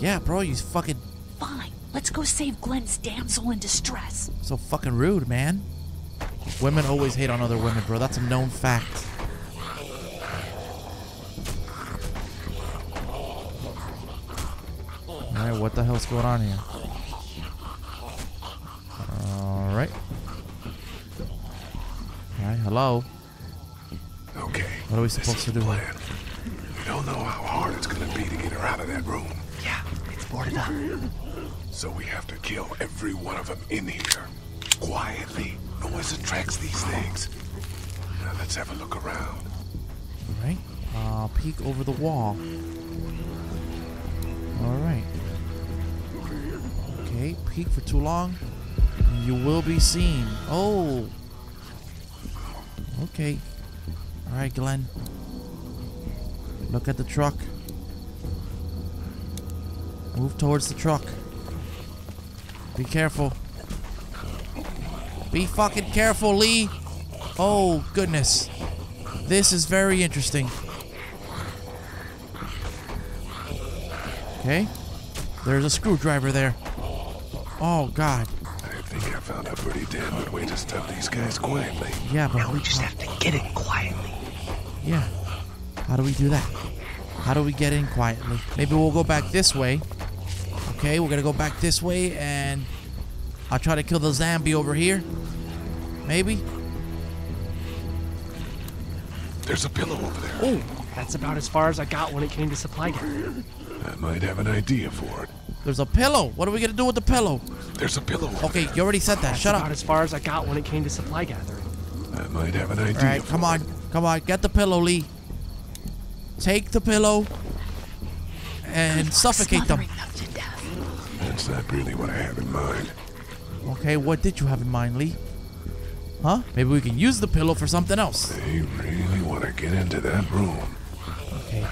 Yeah, bro, you fucking Fine. Let's go save Glenn's damsel in distress. so fucking rude, man. Women always hate on other women, bro. That's a known fact. Alright, what the hell's going on here? Alright. Alright, hello. Okay. What are we supposed is to the do? plan. We don't know how hard it's gonna be to get her out of that room. Yeah, it's boarded up. So we have to kill every one of them in here. Quietly. Noise attracts these things. Now let's have a look around. Alright. Uh, peek over the wall. Alright. Okay, peek for too long. You will be seen. Oh. Okay. Alright, Glenn. Look at the truck. Move towards the truck. Be careful. Be fucking careful, Lee. Oh, goodness. This is very interesting. Okay. There's a screwdriver there. Oh, God. I think I found a pretty damn good way to stop these guys quietly. Yeah, but Now we just have to get it quietly. Yeah. How do we do that? How do we get in quietly? Maybe we'll go back this way. Okay, we're gonna go back this way and I'll try to kill the zombie over here. Maybe? There's a pillow over there. Oh, that's about as far as I got when it came to supply gathering. I might have an idea for it. There's a pillow. What are we gonna do with the pillow? There's a pillow over Okay, you already said that. That's Shut about up. as far as I got when it came to supply gathering. I might have an idea. Alright, come on. Come on. Get the pillow, Lee. Take the pillow and suffocate them. That's not really what I have in mind. Okay, what did you have in mind, Lee? Huh? Maybe we can use the pillow for something else. They really want to get into that room. Okay.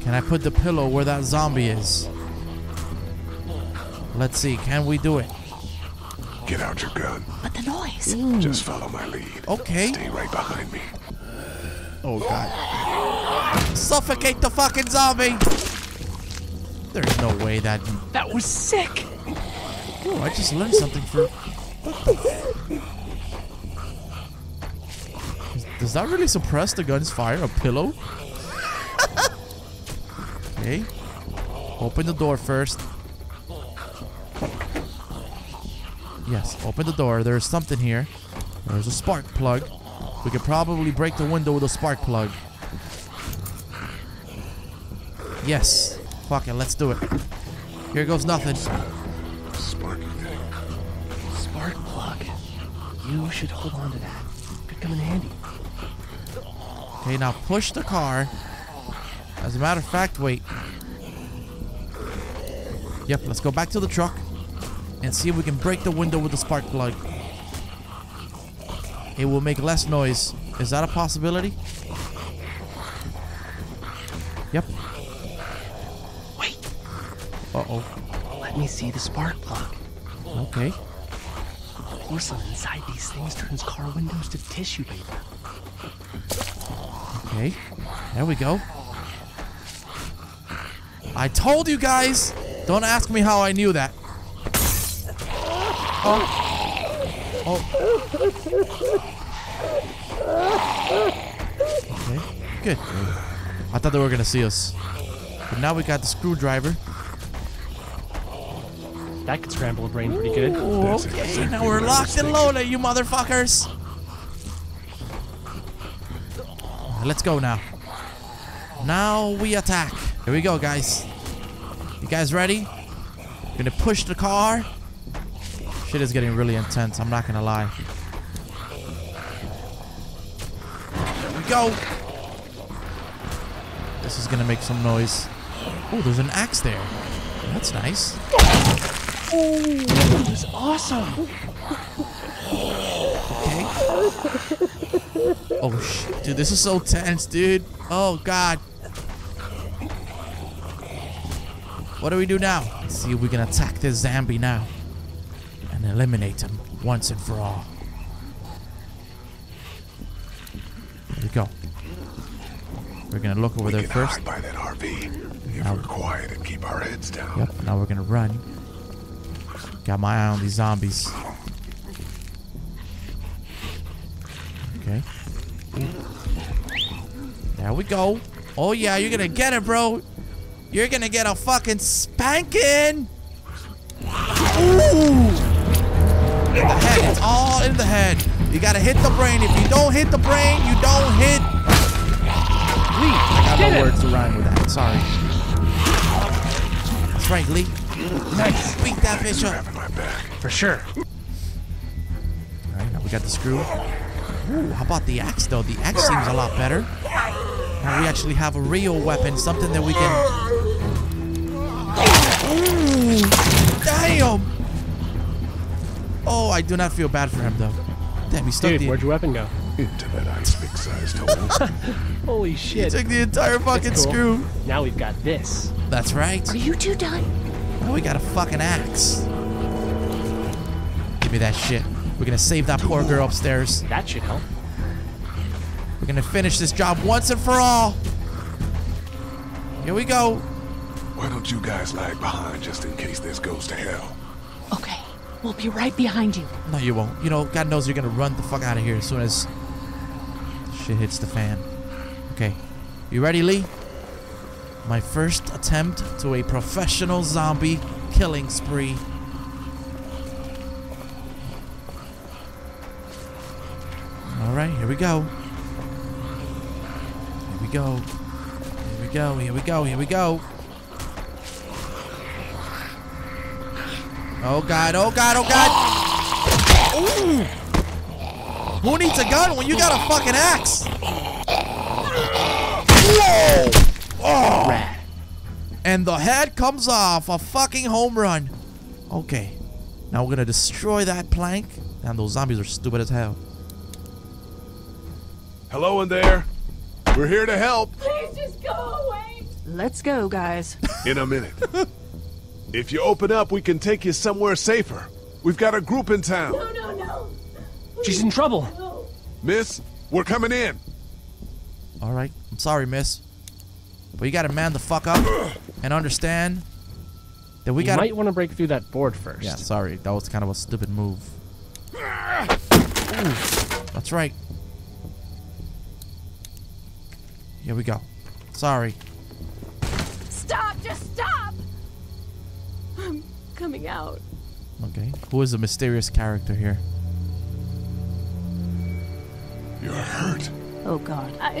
Can I put the pillow where that zombie is? Let's see. Can we do it? Get out your gun. But the noise. Hmm. Just follow my lead. Okay. Stay right behind me. Oh god. Suffocate the fucking zombie! There's no way that. That was sick. Oh, I just learned something for. Does that really suppress the gun's fire? A pillow? okay. Open the door first. Yes, open the door. There's something here. There's a spark plug. We could probably break the window with a spark plug. Yes. Fuck it, let's do it. Here goes nothing. Thing. Spark plug. You should hold on to that. Could come in handy. Okay, now push the car. As a matter of fact, wait. Yep, let's go back to the truck and see if we can break the window with the spark plug. It will make less noise. Is that a possibility? Yep. Uh-oh. Let me see the spark plug. Okay. The porcelain inside these things turns car windows to tissue paper. Okay. There we go. I told you guys! Don't ask me how I knew that. Oh. oh. Okay, good. I thought they were gonna see us. But now we got the screwdriver. That could scramble a brain pretty good. Oh, okay, now we're locked and loaded, you motherfuckers! Let's go now. Now we attack. Here we go, guys. You guys ready? Gonna push the car. Shit is getting really intense, I'm not gonna lie. Here we go. This is gonna make some noise. Oh, there's an axe there. That's nice. Oh, that was awesome. Okay. Oh shit, dude, this is so tense, dude. Oh god. What do we do now? Let's see if we can attack this zombie now and eliminate him once and for all. Here we go. We're gonna look over we there first. hide by that RV if Now- we're quiet and keep our heads down. Yep, now we're gonna run. Got my eye on these zombies. Okay. There we go. Oh yeah, you're gonna get it, bro. You're gonna get a fucking spanking. Ooh. In the head. It's all in the head. You gotta hit the brain. If you don't hit the brain, you don't hit. Lee, I got no words to rhyme with that. Sorry. Lee. Nice. Beat that bitch up. For sure. Alright, now we got the screw. Ooh, how about the axe though? The axe seems a lot better. Now we actually have a real weapon, something that we can. Ooh, damn! Oh, I do not feel bad for him though. Damn, he stuck Dude, the. where'd your weapon go? Into that ice pick sized hole. Holy shit. He shit. took the entire fucking cool. screw. Now we've got this. That's right. Are you two done? Now we got a fucking axe. Give me that shit. We're gonna save that poor girl upstairs. That should help. We're gonna finish this job once and for all. Here we go. Why don't you guys lag behind just in case this goes to hell? Okay, we'll be right behind you. No, you won't. You know, God knows you're gonna run the fuck out of here as soon as shit hits the fan. Okay. You ready, Lee? My first attempt to a professional zombie killing spree. Alright, here we go. Here we go. Here we go, here we go, here we go. Oh god, oh god, oh god! Ooh! Who needs a gun when you got a fucking axe? Whoa! Oh! And the head comes off. A fucking home run. Okay. Now we're gonna destroy that plank. And those zombies are stupid as hell. Hello in there. We're here to help. Please just go away. Let's go, guys. In a minute. if you open up, we can take you somewhere safer. We've got a group in town. No, no, no. She's in trouble. Miss, we're coming in. Alright. I'm sorry, miss. But you gotta man the fuck up and understand that we We gotta. might want to break through that board first. Yeah, sorry. That was kind of a stupid move. Ooh, that's right. Here we go. Sorry. Stop, just stop. I'm coming out. Okay. Who is the mysterious character here? You're hurt. Oh, God. I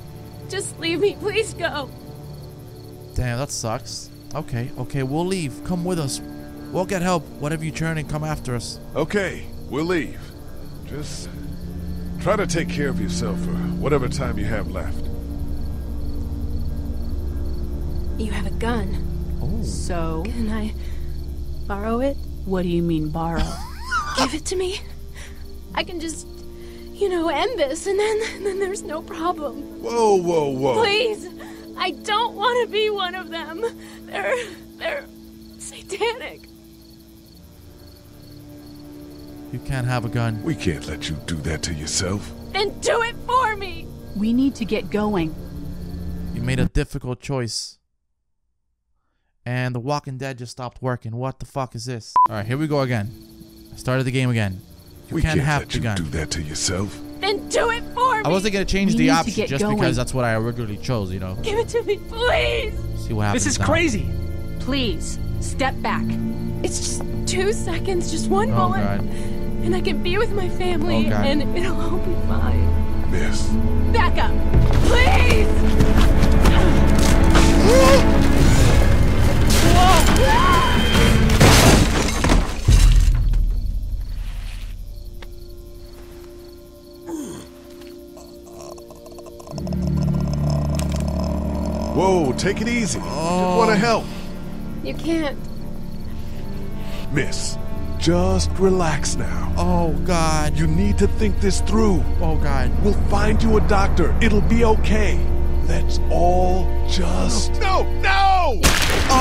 just leave me. Please go. Damn, that sucks. Okay, okay, we'll leave. Come with us. We'll get help. Whatever you turn and come after us. Okay, we'll leave. Just try to take care of yourself for whatever time you have left. You have a gun. Oh. So, Can I borrow it? what do you mean borrow? Give it to me. I can just, you know, end this, and then and then there's no problem. Whoa, whoa, whoa. Please, I don't want to be one of them. They're they're satanic. You can't have a gun. We can't let you do that to yourself. Then do it for me. we need to get going. You made a difficult choice. And The Walking Dead just stopped working. What the fuck is this? Alright, here we go again. I started the game again. You we can't can't have let the you gun. do that to yourself. Then do it for me. I wasn't gonna change We the option just going. because that's what I originally chose. You know. Give it to me, please. See what happens. This is now. crazy. Please, step back. It's just two seconds, just one Oh, bullet, God. and I can be with my family, Oh, God. and it'll all be fine. Miss. Back up, please. Whoa, take it easy. Just want to um, help. You can't. Miss, just relax now. Oh, God. You need to think this through. Oh, God. We'll find you a doctor. It'll be okay. Let's all just. No, no!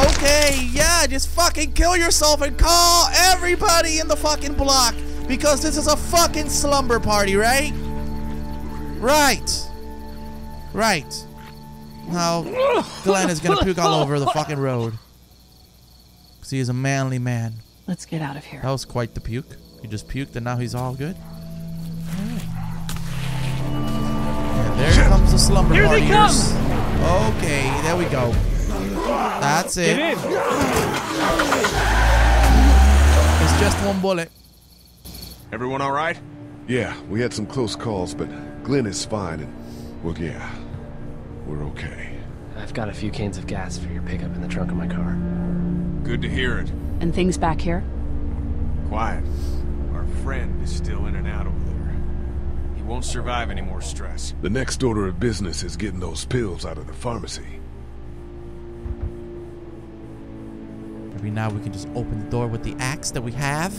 Okay, yeah, just fucking kill yourself and call everybody in the fucking block because this is a fucking slumber party, right? Right. Right. Now, Glenn is gonna puke all over the fucking road. Because he is a manly man. Let's get out of here. That was quite the puke. He just puked and now he's all good. And there comes the slumber Here they partiers. Okay, there we go. That's it. Get. It's just one bullet. Everyone all right? Yeah, we had some close calls, but Glenn is fine, and well, yeah, we're okay. I've got a few cans of gas for your pickup in the trunk of my car. Good to hear it. And things back here? Quiet. Our friend is still in and out over there. He won't survive any more stress. The next order of business is getting those pills out of the pharmacy. Maybe now we can just open the door with the axe that we have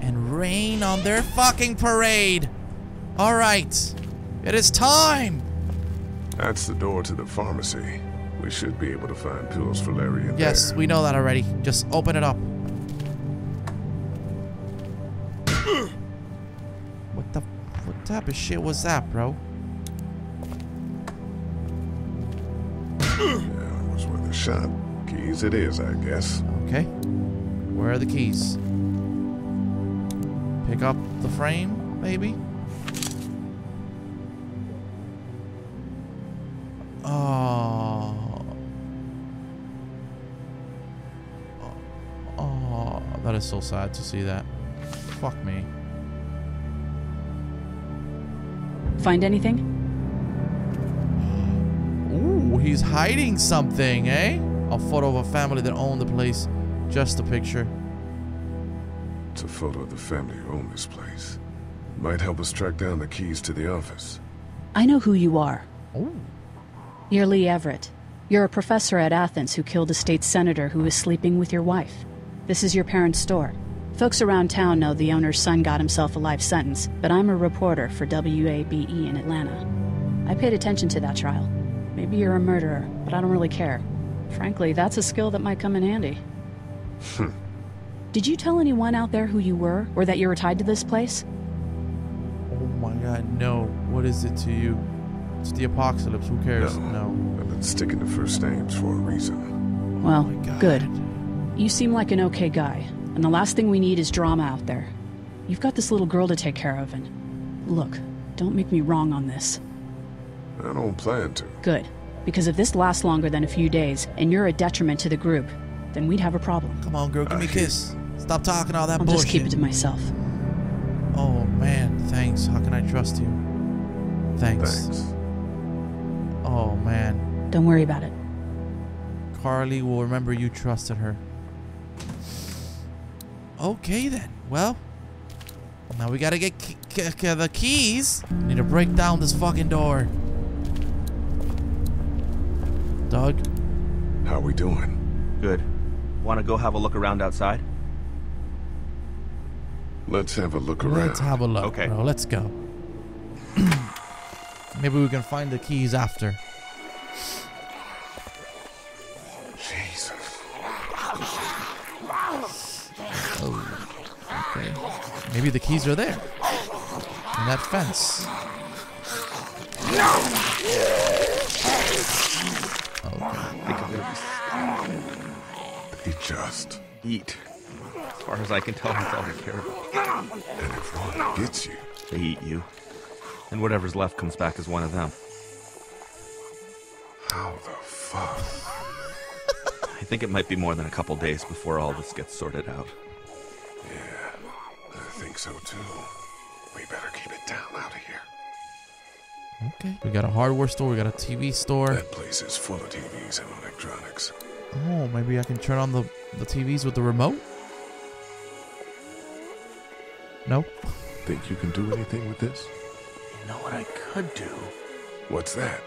and rain on their fucking parade. All right. It is time. That's the door to the pharmacy. We should be able to find pills for Larry in Yes, we know that already. Just open it up. what the what type of shit was that, bro? there. Yeah, was worth a shot. Keys it is, I guess. Okay. Where are the keys? Pick up the frame, maybe? Oh. Oh, that is so sad to see that. Fuck me. Find anything? Ooh, he's hiding something, eh? A photo of a family that owned the place. Just a picture. It's a photo of the family who owned this place. Might help us track down the keys to the office. I know who you are. Oh. You're Lee Everett. You're a professor at Athens who killed a state senator who was sleeping with your wife. This is your parents' store. Folks around town know the owner's son got himself a life sentence, but I'm a reporter for WABE in Atlanta. I paid attention to that trial. Maybe you're a murderer, but I don't really care. Frankly, that's a skill that might come in handy. Hmm. Did you tell anyone out there who you were, or that you were tied to this place? Oh my god, no. What is it to you? It's the apocalypse. Who cares? No. I've been sticking to first names for a reason. Well, oh good. You seem like an okay guy, and the last thing we need is drama out there. You've got this little girl to take care of, and look, don't make me wrong on this. I don't plan to. Good. Because if this lasts longer than a few days, and you're a detriment to the group, then we'd have a problem. Come on, girl, give me a kiss. Stop talking all that I'll bullshit. just keep it to myself. Oh man, thanks. How can I trust you? Thanks. Thanks. Oh man. Don't worry about it. Carley will remember you trusted her. Okay then. Well, now we gotta get the keys. Need to break down this fucking door. Doug, How are we doing? Good. Want to go have a look around outside? Let's have a look around. let's have a look, Okay. bro. Let's go. Maybe we can find the keys after. Maybe the keys are there. In that fence. They just. Eat. As far as I can tell, that's all they care about. And if one gets you, They eat you. And whatever's left comes back as one of them. How the fuck? I think it might be more than a couple days before all this gets sorted out. Yeah, I think so too. We better keep it down out of here. Okay. We got a hardware store. We got a TV store. That place is full of TVs and electronics. Oh, maybe I can turn on the, the TVs with the remote? No? Think you can do anything with this? You know what I could do? What's that?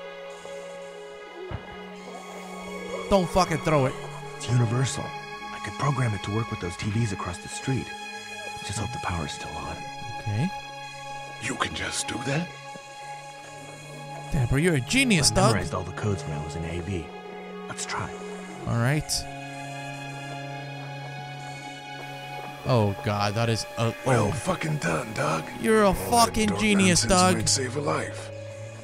Don't fucking throw it. It's universal. I could program it to work with those TVs across the street. Just hope the power's still on. Okay. You can just do that? Damn, you're a genius, I dog. memorized all the codes when I was in AV. Let's try. All right. Oh god, that is a oh. Well oh, fucking done, Doug. You're a All fucking genius, dog. Doug. Might save a life.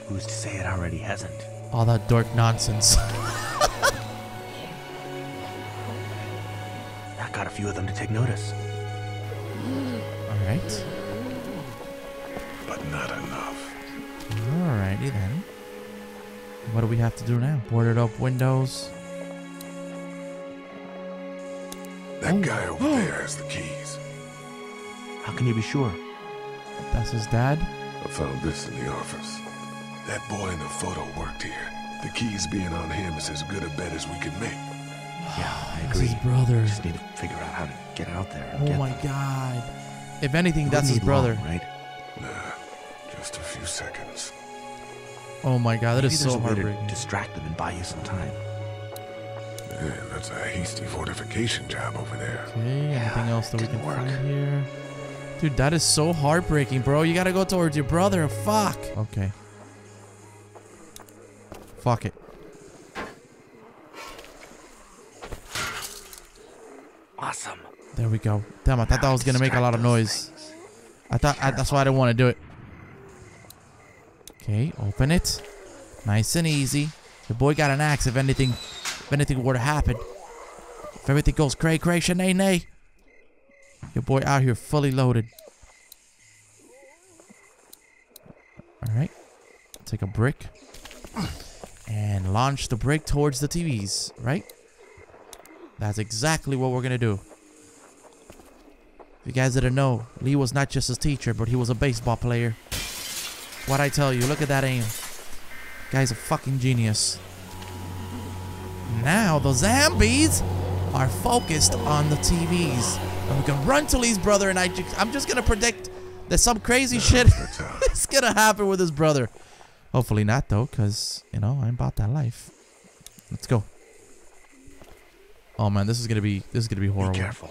Who's to say it already hasn't? all that dork nonsense. That got a few of them to take notice. All right. But not enough. Alrighty then. What do we have to do now? Boarded up windows. That Oh. guy over there has the keys. How can you be sure? That's his dad. I found this in the office. That boy in the photo worked here. The keys being on him is as good a bet as we can make. Yeah, I That's agree. his brother. We Just need to figure out how to get out there. and Oh get my them. god. If anything, that's his wouldn't need long, brother. right? Nah, just a few seconds. Oh my god, that Maybe is there's so a way to heartbreaking. distract them and buy you some time. Man, that's a hasty fortification job over there. Okay, anything else that we can didn't work. find here? Dude, that is so heartbreaking, bro. You gotta go towards your brother. Fuck. Okay. Fuck it. Awesome. There we go. Damn, I thought that was gonna make a lot of noise. I thought I, that's why I didn't want to do it. Okay, open it. Nice and easy. The boy got an axe if anything if anything were to happen. If everything goes cray cray shanay nay. Your boy out here fully loaded. Alright. Take a brick. And launch the brick towards the TVs, right? That's exactly what we're gonna do. If you guys didn't know, Lee was not just his teacher, but he was a baseball player. What I tell you, look at that aim. Guy's a fucking genius. Now the zombies are focused on the TVs. And we can run to Lee's brother, and I I'm just gonna predict that some crazy shit is gonna happen with his brother. Hopefully not though, cause you know I'm about that life. Let's go. Oh man, this is gonna be this is gonna be horrible. Be careful.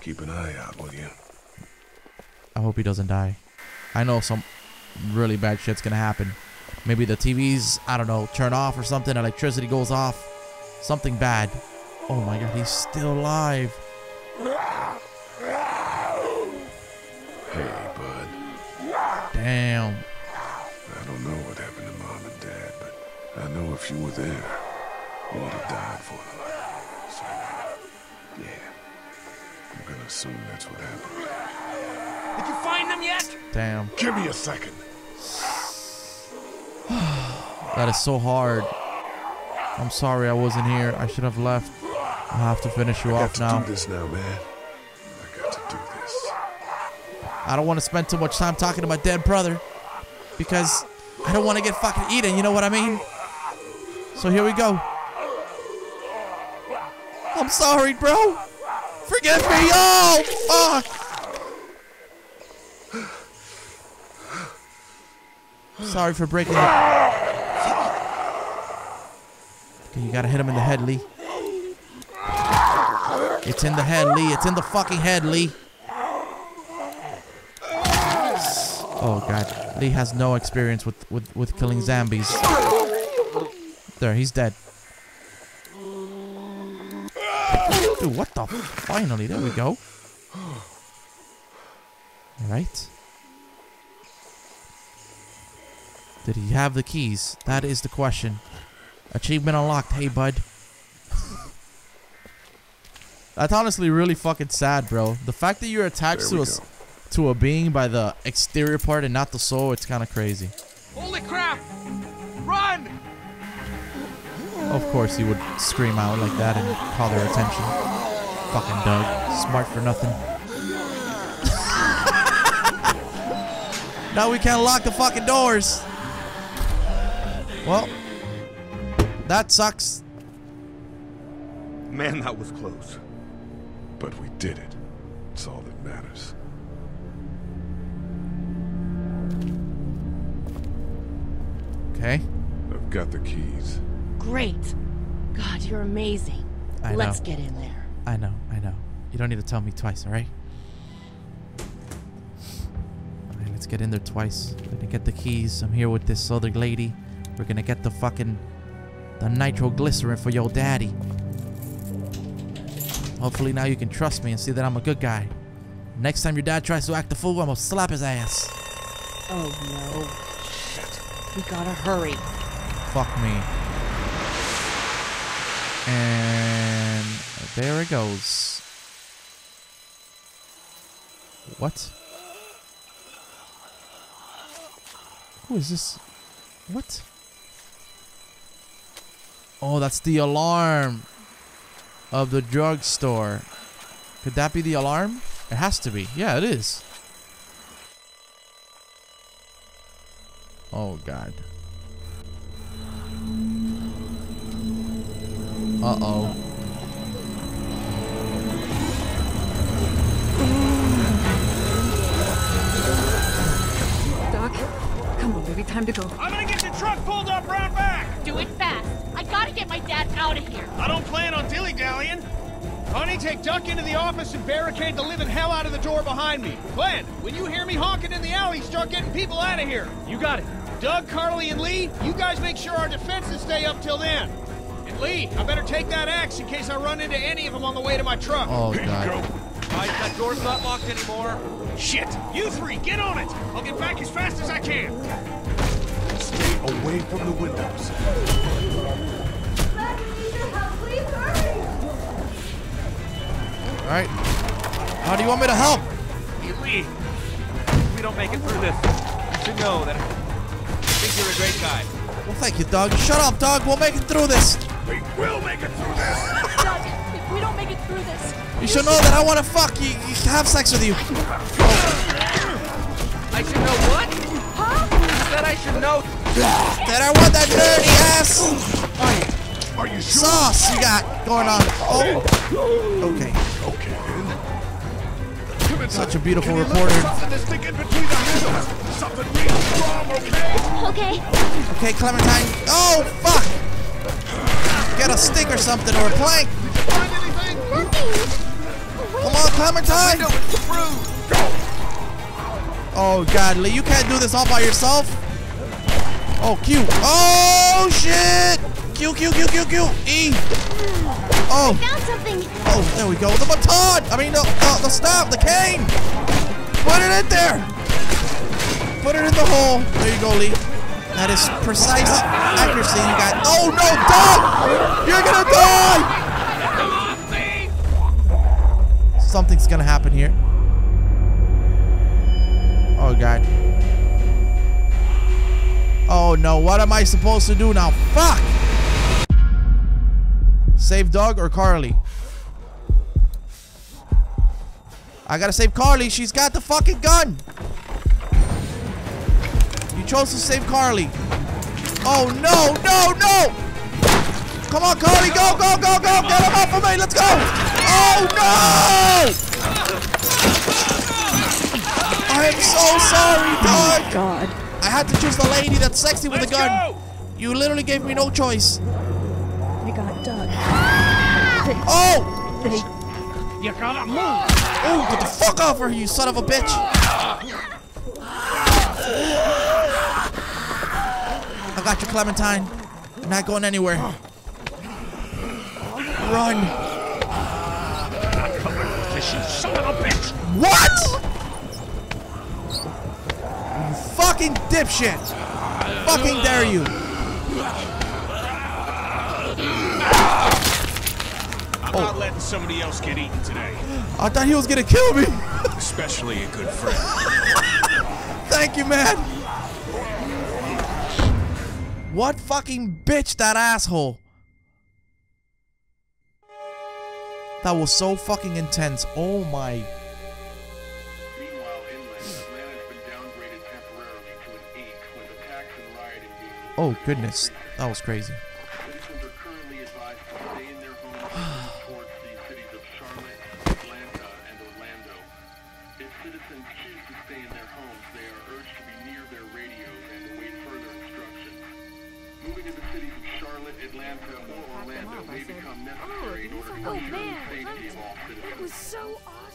Keep an eye out, will you? I hope he doesn't die. I know some really bad shit's gonna happen. Maybe the TVs, I don't know, turn off or something. Electricity goes off. Something bad. Oh my god, he's still alive. Hey, bud. Damn. I don't know what happened to mom and dad, but I know if you were there, you would have died for them. Assume that's what happened. Did you find them yet? Damn. Give me a second. That is so hard. I'm sorry I wasn't here. I should have left. I have to finish you I got off to now. do this now, man. I got to do this. I don't want to spend too much time talking to my dead brother because I don't want to get fucking eaten. You know what I mean? So here we go. I'm sorry, bro. Forgive me. Oh, fuck. Sorry for breaking up. Okay, you gotta hit him in the head, Lee. It's in the head, Lee. It's in the fucking head, Lee. Oh god, Lee has no experience with with with killing zombies. There, he's dead. Dude, what the? Finally, there we go. All right. Did he have the keys? That is the question. Achievement unlocked. Hey, bud. That's honestly really fucking sad, bro. The fact that you're attached to a, a s- to a being by the exterior part and not the soul, it's kind of crazy. Holy crap! Run! Of course, he would scream out like that and call their attention. Fucking Doug. Smart for nothing. now we can't lock the fucking doors. Well, that sucks. Man, that was close. But we did it. It's all that matters. Okay. I've got the keys. Great. God, you're amazing. I Let's know. get in there. I know, I know. You don't need to tell me twice, alright? Alright, let's get in there twice. We're gonna get the keys. I'm here with this other lady. We're gonna get the fucking the nitroglycerin for your daddy. Hopefully now you can trust me and see that I'm a good guy. Next time your dad tries to act a fool, I'm gonna slap his ass. Oh no. Shit. We gotta hurry. Fuck me. And there it goes. What? Who is this? What? Oh, that's the alarm of the drugstore. Could that be the alarm? It has to be. Yeah, it is. Oh, God. Uh-oh. Doc, come on, baby, time to go. I'm gonna get the truck pulled up round back! Do it fast. I gotta get my dad out of here. I don't plan on dilly-dallying. Honey, take Duck into the office and barricade the living hell out of the door behind me. Glenn, when you hear me honking in the alley, start getting people out of here. You got it. Doug, Carley, and Lee, you guys make sure our defenses stay up till then. And Lee, I better take that axe in case I run into any of them on the way to my truck. Oh, God. Right, that door's not locked anymore. Shit! You three, get on it! I'll get back as fast as I can. Stay away from the windows. Alright. How do you want me to help? Hey, Lee, if we don't make it through this, you should know that I think you're a great guy. Well, thank you, Doug. Shut up, Doug. We'll make it through this. We will make it through this. Doug, if we don't make it through this, You should know that I want to fuck you, you have sex with you. I should know what? Huh? You said I should know. That I want that dirty ass. Are you sure? Sauce you got going on. Oh. Okay. Okay, then. Such a beautiful Can you reporter. Something in the real strong, okay? Okay. Okay, Clementine. Oh, fuck. A stick or something or a plank. Come on, Clementine. Oh, God, Lee, you can't do this all by yourself. Oh, Q. Oh, shit. Q, Q, Q, Q, Q. E. Oh. Oh, there we go. The baton. I mean, the, the, the staff, the cane. Put it in there. Put it in the hole. There you go, Lee. That is precise accuracy you got. Oh, no, Doug. You're to die. Something's going to happen here. Oh, God. Oh, no. What am I supposed to do now? Fuck. Save Doug or Carley? I gotta save Carley. She's got the fucking gun. You chose to save Carley. Oh, no, no, no. Come on, Carley. Go, go, go, go. Get him off of me. Let's go. Oh, no. I am so sorry, oh Doug. God. I had to choose the lady that's sexy with a gun. You literally gave me no choice. They got Doug. Oh! They You gotta move. Oh, get the fuck off her, you son of a bitch! I got you, Clementine. You're not going anywhere. Run. You son of a bitch. What? You fucking dipshit! Fucking dare you! I'm not letting somebody else get eaten today. I thought he was gonna kill me. Especially a good friend. Thank you, man. What fucking bitch that asshole? That was so fucking intense. Oh my. Oh goodness, that was crazy.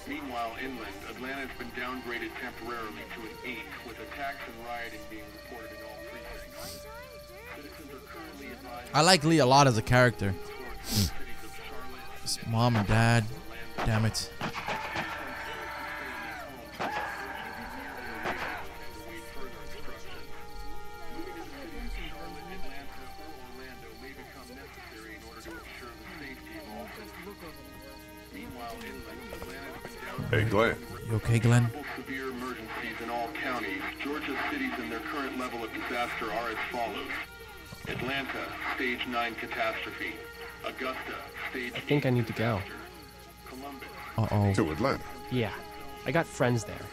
Meanwhile, inland, Atlanta has been downgraded temporarily to an 8, with attacks and rioting being reported in all precincts. Citizens are currently advised... I like Lee a lot as a character. His mom and dad. Damn it. Hey, Glenn. You okay, Glenn? Severe emergencies in all counties. Georgia's cities and their current level of disaster are as follows. Atlanta, stage 9 catastrophe. Augusta, stage I think I need to go. Uh-oh. To Atlanta. Yeah, I got friends there.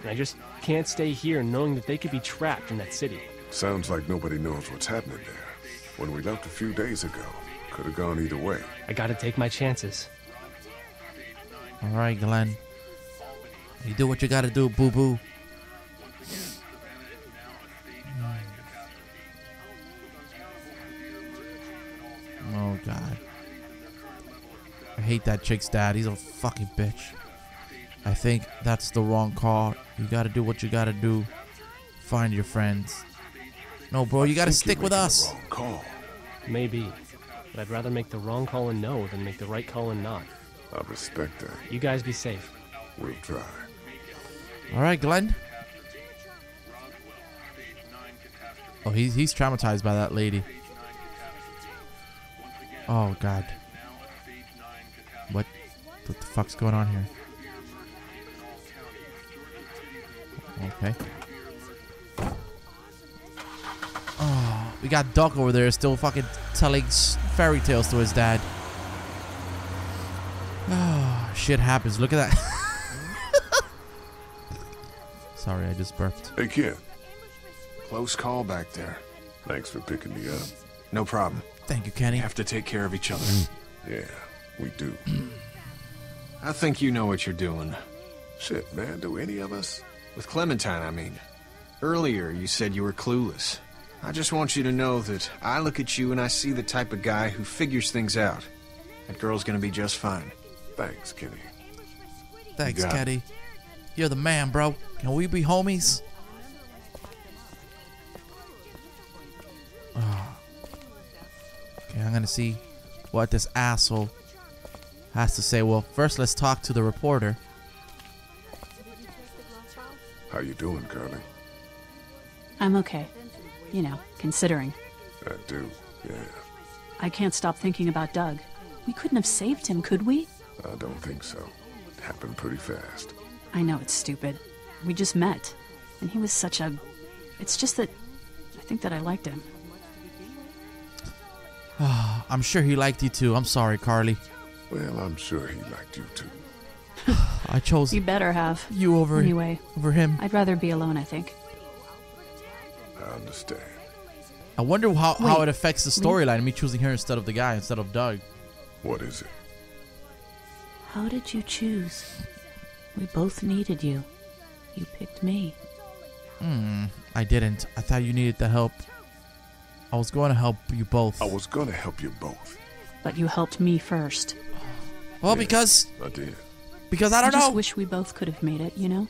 And I just can't stay here knowing that they could be trapped in that city. Sounds like nobody knows what's happening there. When we left a few days ago, could have gone either way. I gotta take my chances. All right, Glenn. You do what you gotta do, boo boo. Mm. Oh god. I hate that chick's dad. He's a fucking bitch. I think that's the wrong call. You gotta do what you gotta do. Find your friends. No, bro, you gotta stick with us. Call. Maybe. But I'd rather make the wrong call and no than make the right call and not. I respect that. You guys be safe. We'll try. All right, Glenn. Oh, he's he's traumatized by that lady. Oh God. What? What the fuck's going on here? Okay. Oh, we got Duck over there still fucking telling fairy tales to his dad. Oh, shit happens. Look at that. Sorry, I just burped. Hey, kid. Close call back there. Thanks for picking me up. No problem. Thank you, Kenny. We have to take care of each other. Mm. Yeah, we do. I think you know what you're doing. Shit, man, do any of us? With Clementine, I mean. Earlier, you said you were clueless. I just want you to know that I look at you and I see the type of guy who figures things out. That girl's gonna be just fine. Thanks, Kenny. Thanks, got it. Kenny. You're the man, bro. Can we be homies? Okay, I'm gonna see what this asshole has to say. Well, first let's talk to the reporter. How you doing, Carley? I'm okay. You know, considering. I do, yeah. I can't stop thinking about Doug. We couldn't have saved him, could we? I don't think so. It happened pretty fast. I know it's stupid. We just met. And he was such a. It's just that. I think that I liked him. I'm sure he liked you too. I'm sorry, Carley. Well, I'm sure he liked you too. I chose You better have. you over Anyway. over him. I'd rather be alone, I think. I understand. I wonder how, how it affects the storyline. Me choosing her instead of the guy instead of Doug. What is it? How did you choose? We both needed you. You picked me. Hmm. I didn't. I thought you needed the help. I was going to help you both. I was gonna help you both. But you helped me first. Well, because I did. because I don't just know. I just wish we both could have made it, you know?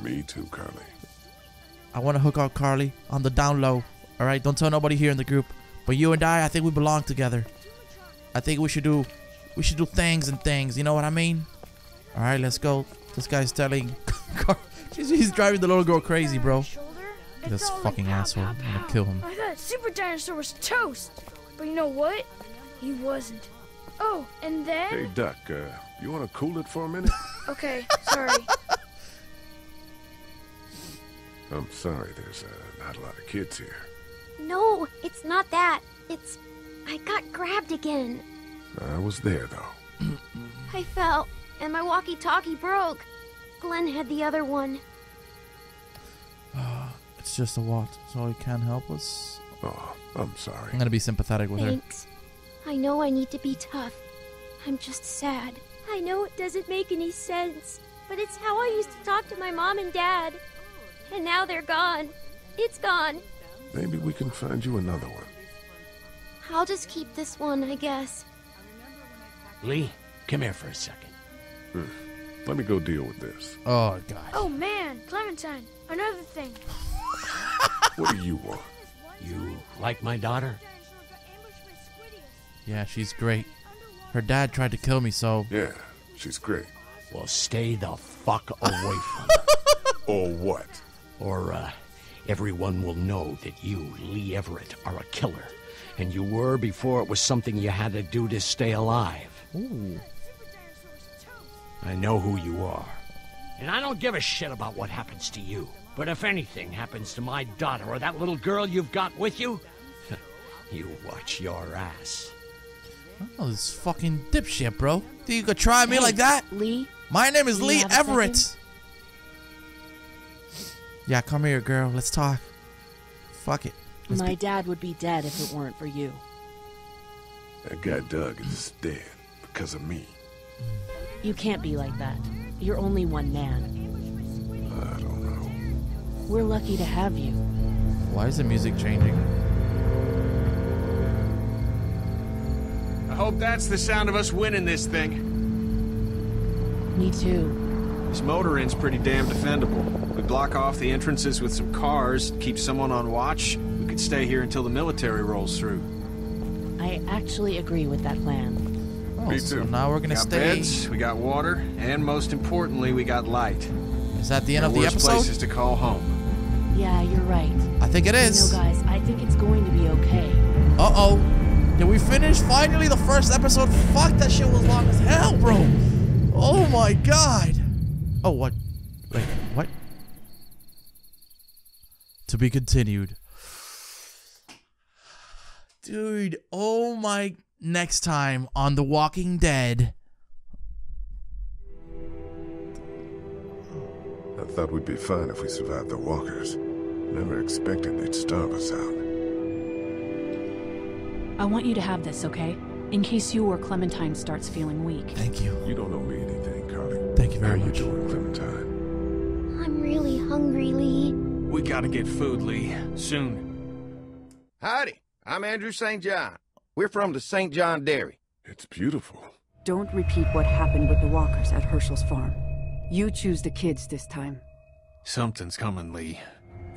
Me too, Carley. I want to hook up Carley on the down low. All right, don't tell nobody here in the group. But you and I, I think we belong together. I think we should do, we should do things and things. You know what I mean? All right, let's go. This guy's telling, Car- he's, he's driving the little girl crazy, bro. This fucking asshole. I'm gonna kill him. I thought Super Dinosaur was toast. But you know what? He wasn't. Oh, and then? Hey, Duck, uh, you want to cool it for a minute? Okay, sorry. I'm sorry, there's uh, not a lot of kids here. No, it's not that. It's. I got grabbed again. I was there, though. I fell, and my walkie talkie broke. Glenn had the other one. Uh, it's just a what, so he can't help us. Oh, I'm sorry. I'm gonna be sympathetic with her. Thanks. I know I need to be tough. I'm just sad. I know it doesn't make any sense, but it's how I used to talk to my mom and dad. And now they're gone. It's gone. Maybe we can find you another one. I'll just keep this one, I guess. Lee, come here for a second. Hmm. Let me go deal with this. Oh god. Oh man, Clementine, another thing. What do you want? You like my daughter? Yeah, she's great. Her dad tried to kill me, so. Yeah, she's great. Well, stay the fuck away from her. or what? Or, uh, everyone will know that you, Lee Everett, are a killer. And you were before it was something you had to do to stay alive. Ooh. I know who you are. And I don't give a shit about what happens to you. But if anything happens to my daughter or that little girl you've got with you, you watch your ass. Oh, this fucking dipshit, bro. Think you could try me Hey, like that? Lee? My name is Lee Everett. Yeah, come here, girl. Let's talk. Fuck it. Let's My be- dad would be dead if it weren't for you. That guy Doug is dead because of me. Mm. You can't be like that. You're only one man. I don't know. We're lucky to have you. Why is the music changing? I hope that's the sound of us winning this thing. Me too. This motor inn's pretty damn defendable. We block off the entrances with some cars, keep someone on watch. We could stay here until the military rolls through. I actually agree with that plan. Oh, so now we're gonna we got stay. beds, we got water, and most importantly, we got light. Is that the end There of the are worse episode? places to call home. Yeah, you're right. I think it is. You know, guys, I think it's going to be okay. Uh oh. Did we finish finally the first episode? Fuck, that shit was long as hell, bro. Oh my god. Oh, what? Wait, what? To be continued. Dude, oh my. Next time on The Walking Dead. I thought we'd be fine if we survived the walkers. Never expected they'd starve us out. I want you to have this, okay? In case you or Clementine starts feeling weak. Thank you. You don't owe me anything, Carley. Thank you very How much. you doing, Clementine? I'm really hungry, Lee. We gotta get food, Lee. Soon. Howdy, I'm Andrew St. John. We're from the St. John Dairy. It's beautiful. Don't repeat what happened with the walkers at Hershel's farm. You choose the kids this time. Something's coming, Lee.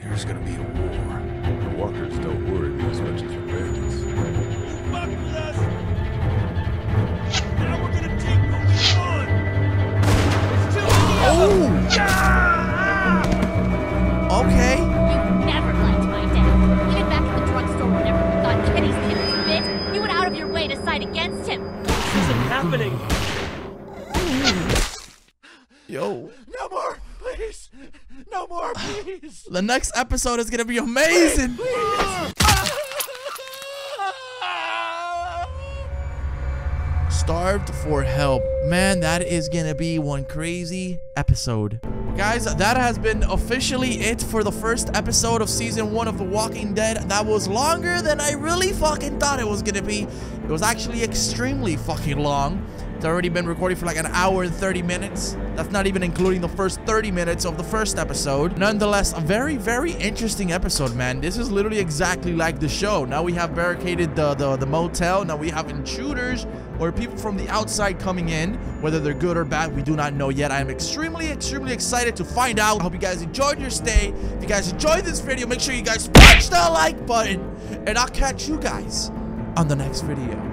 There's gonna be a war. The walkers don't worry me as much as the bandits. Fuck with us! Now we're gonna take what we want! It's too oh! Okay. Happening. Yo. No more, please! No more, please! The next episode is gonna be amazing. Starved for help. Man, that is gonna be one crazy episode. Guys, that has been officially it for the first episode of season one of The Walking Dead. That was longer than I really fucking thought it was gonna be. It was actually extremely fucking long. It's already been recording for like an hour and 30 minutes. That's not even including the first 30 minutes of the first episode. Nonetheless, a very, very interesting episode, man. This is literally exactly like the show. Now we have barricaded the, the, the motel. Now we have intruders or people from the outside coming in. Whether they're good or bad, we do not know yet. I am extremely, extremely excited to find out. I hope you guys enjoyed your stay. If you guys enjoyed this video, make sure you guys punch the like button. And I'll catch you guys on the next video.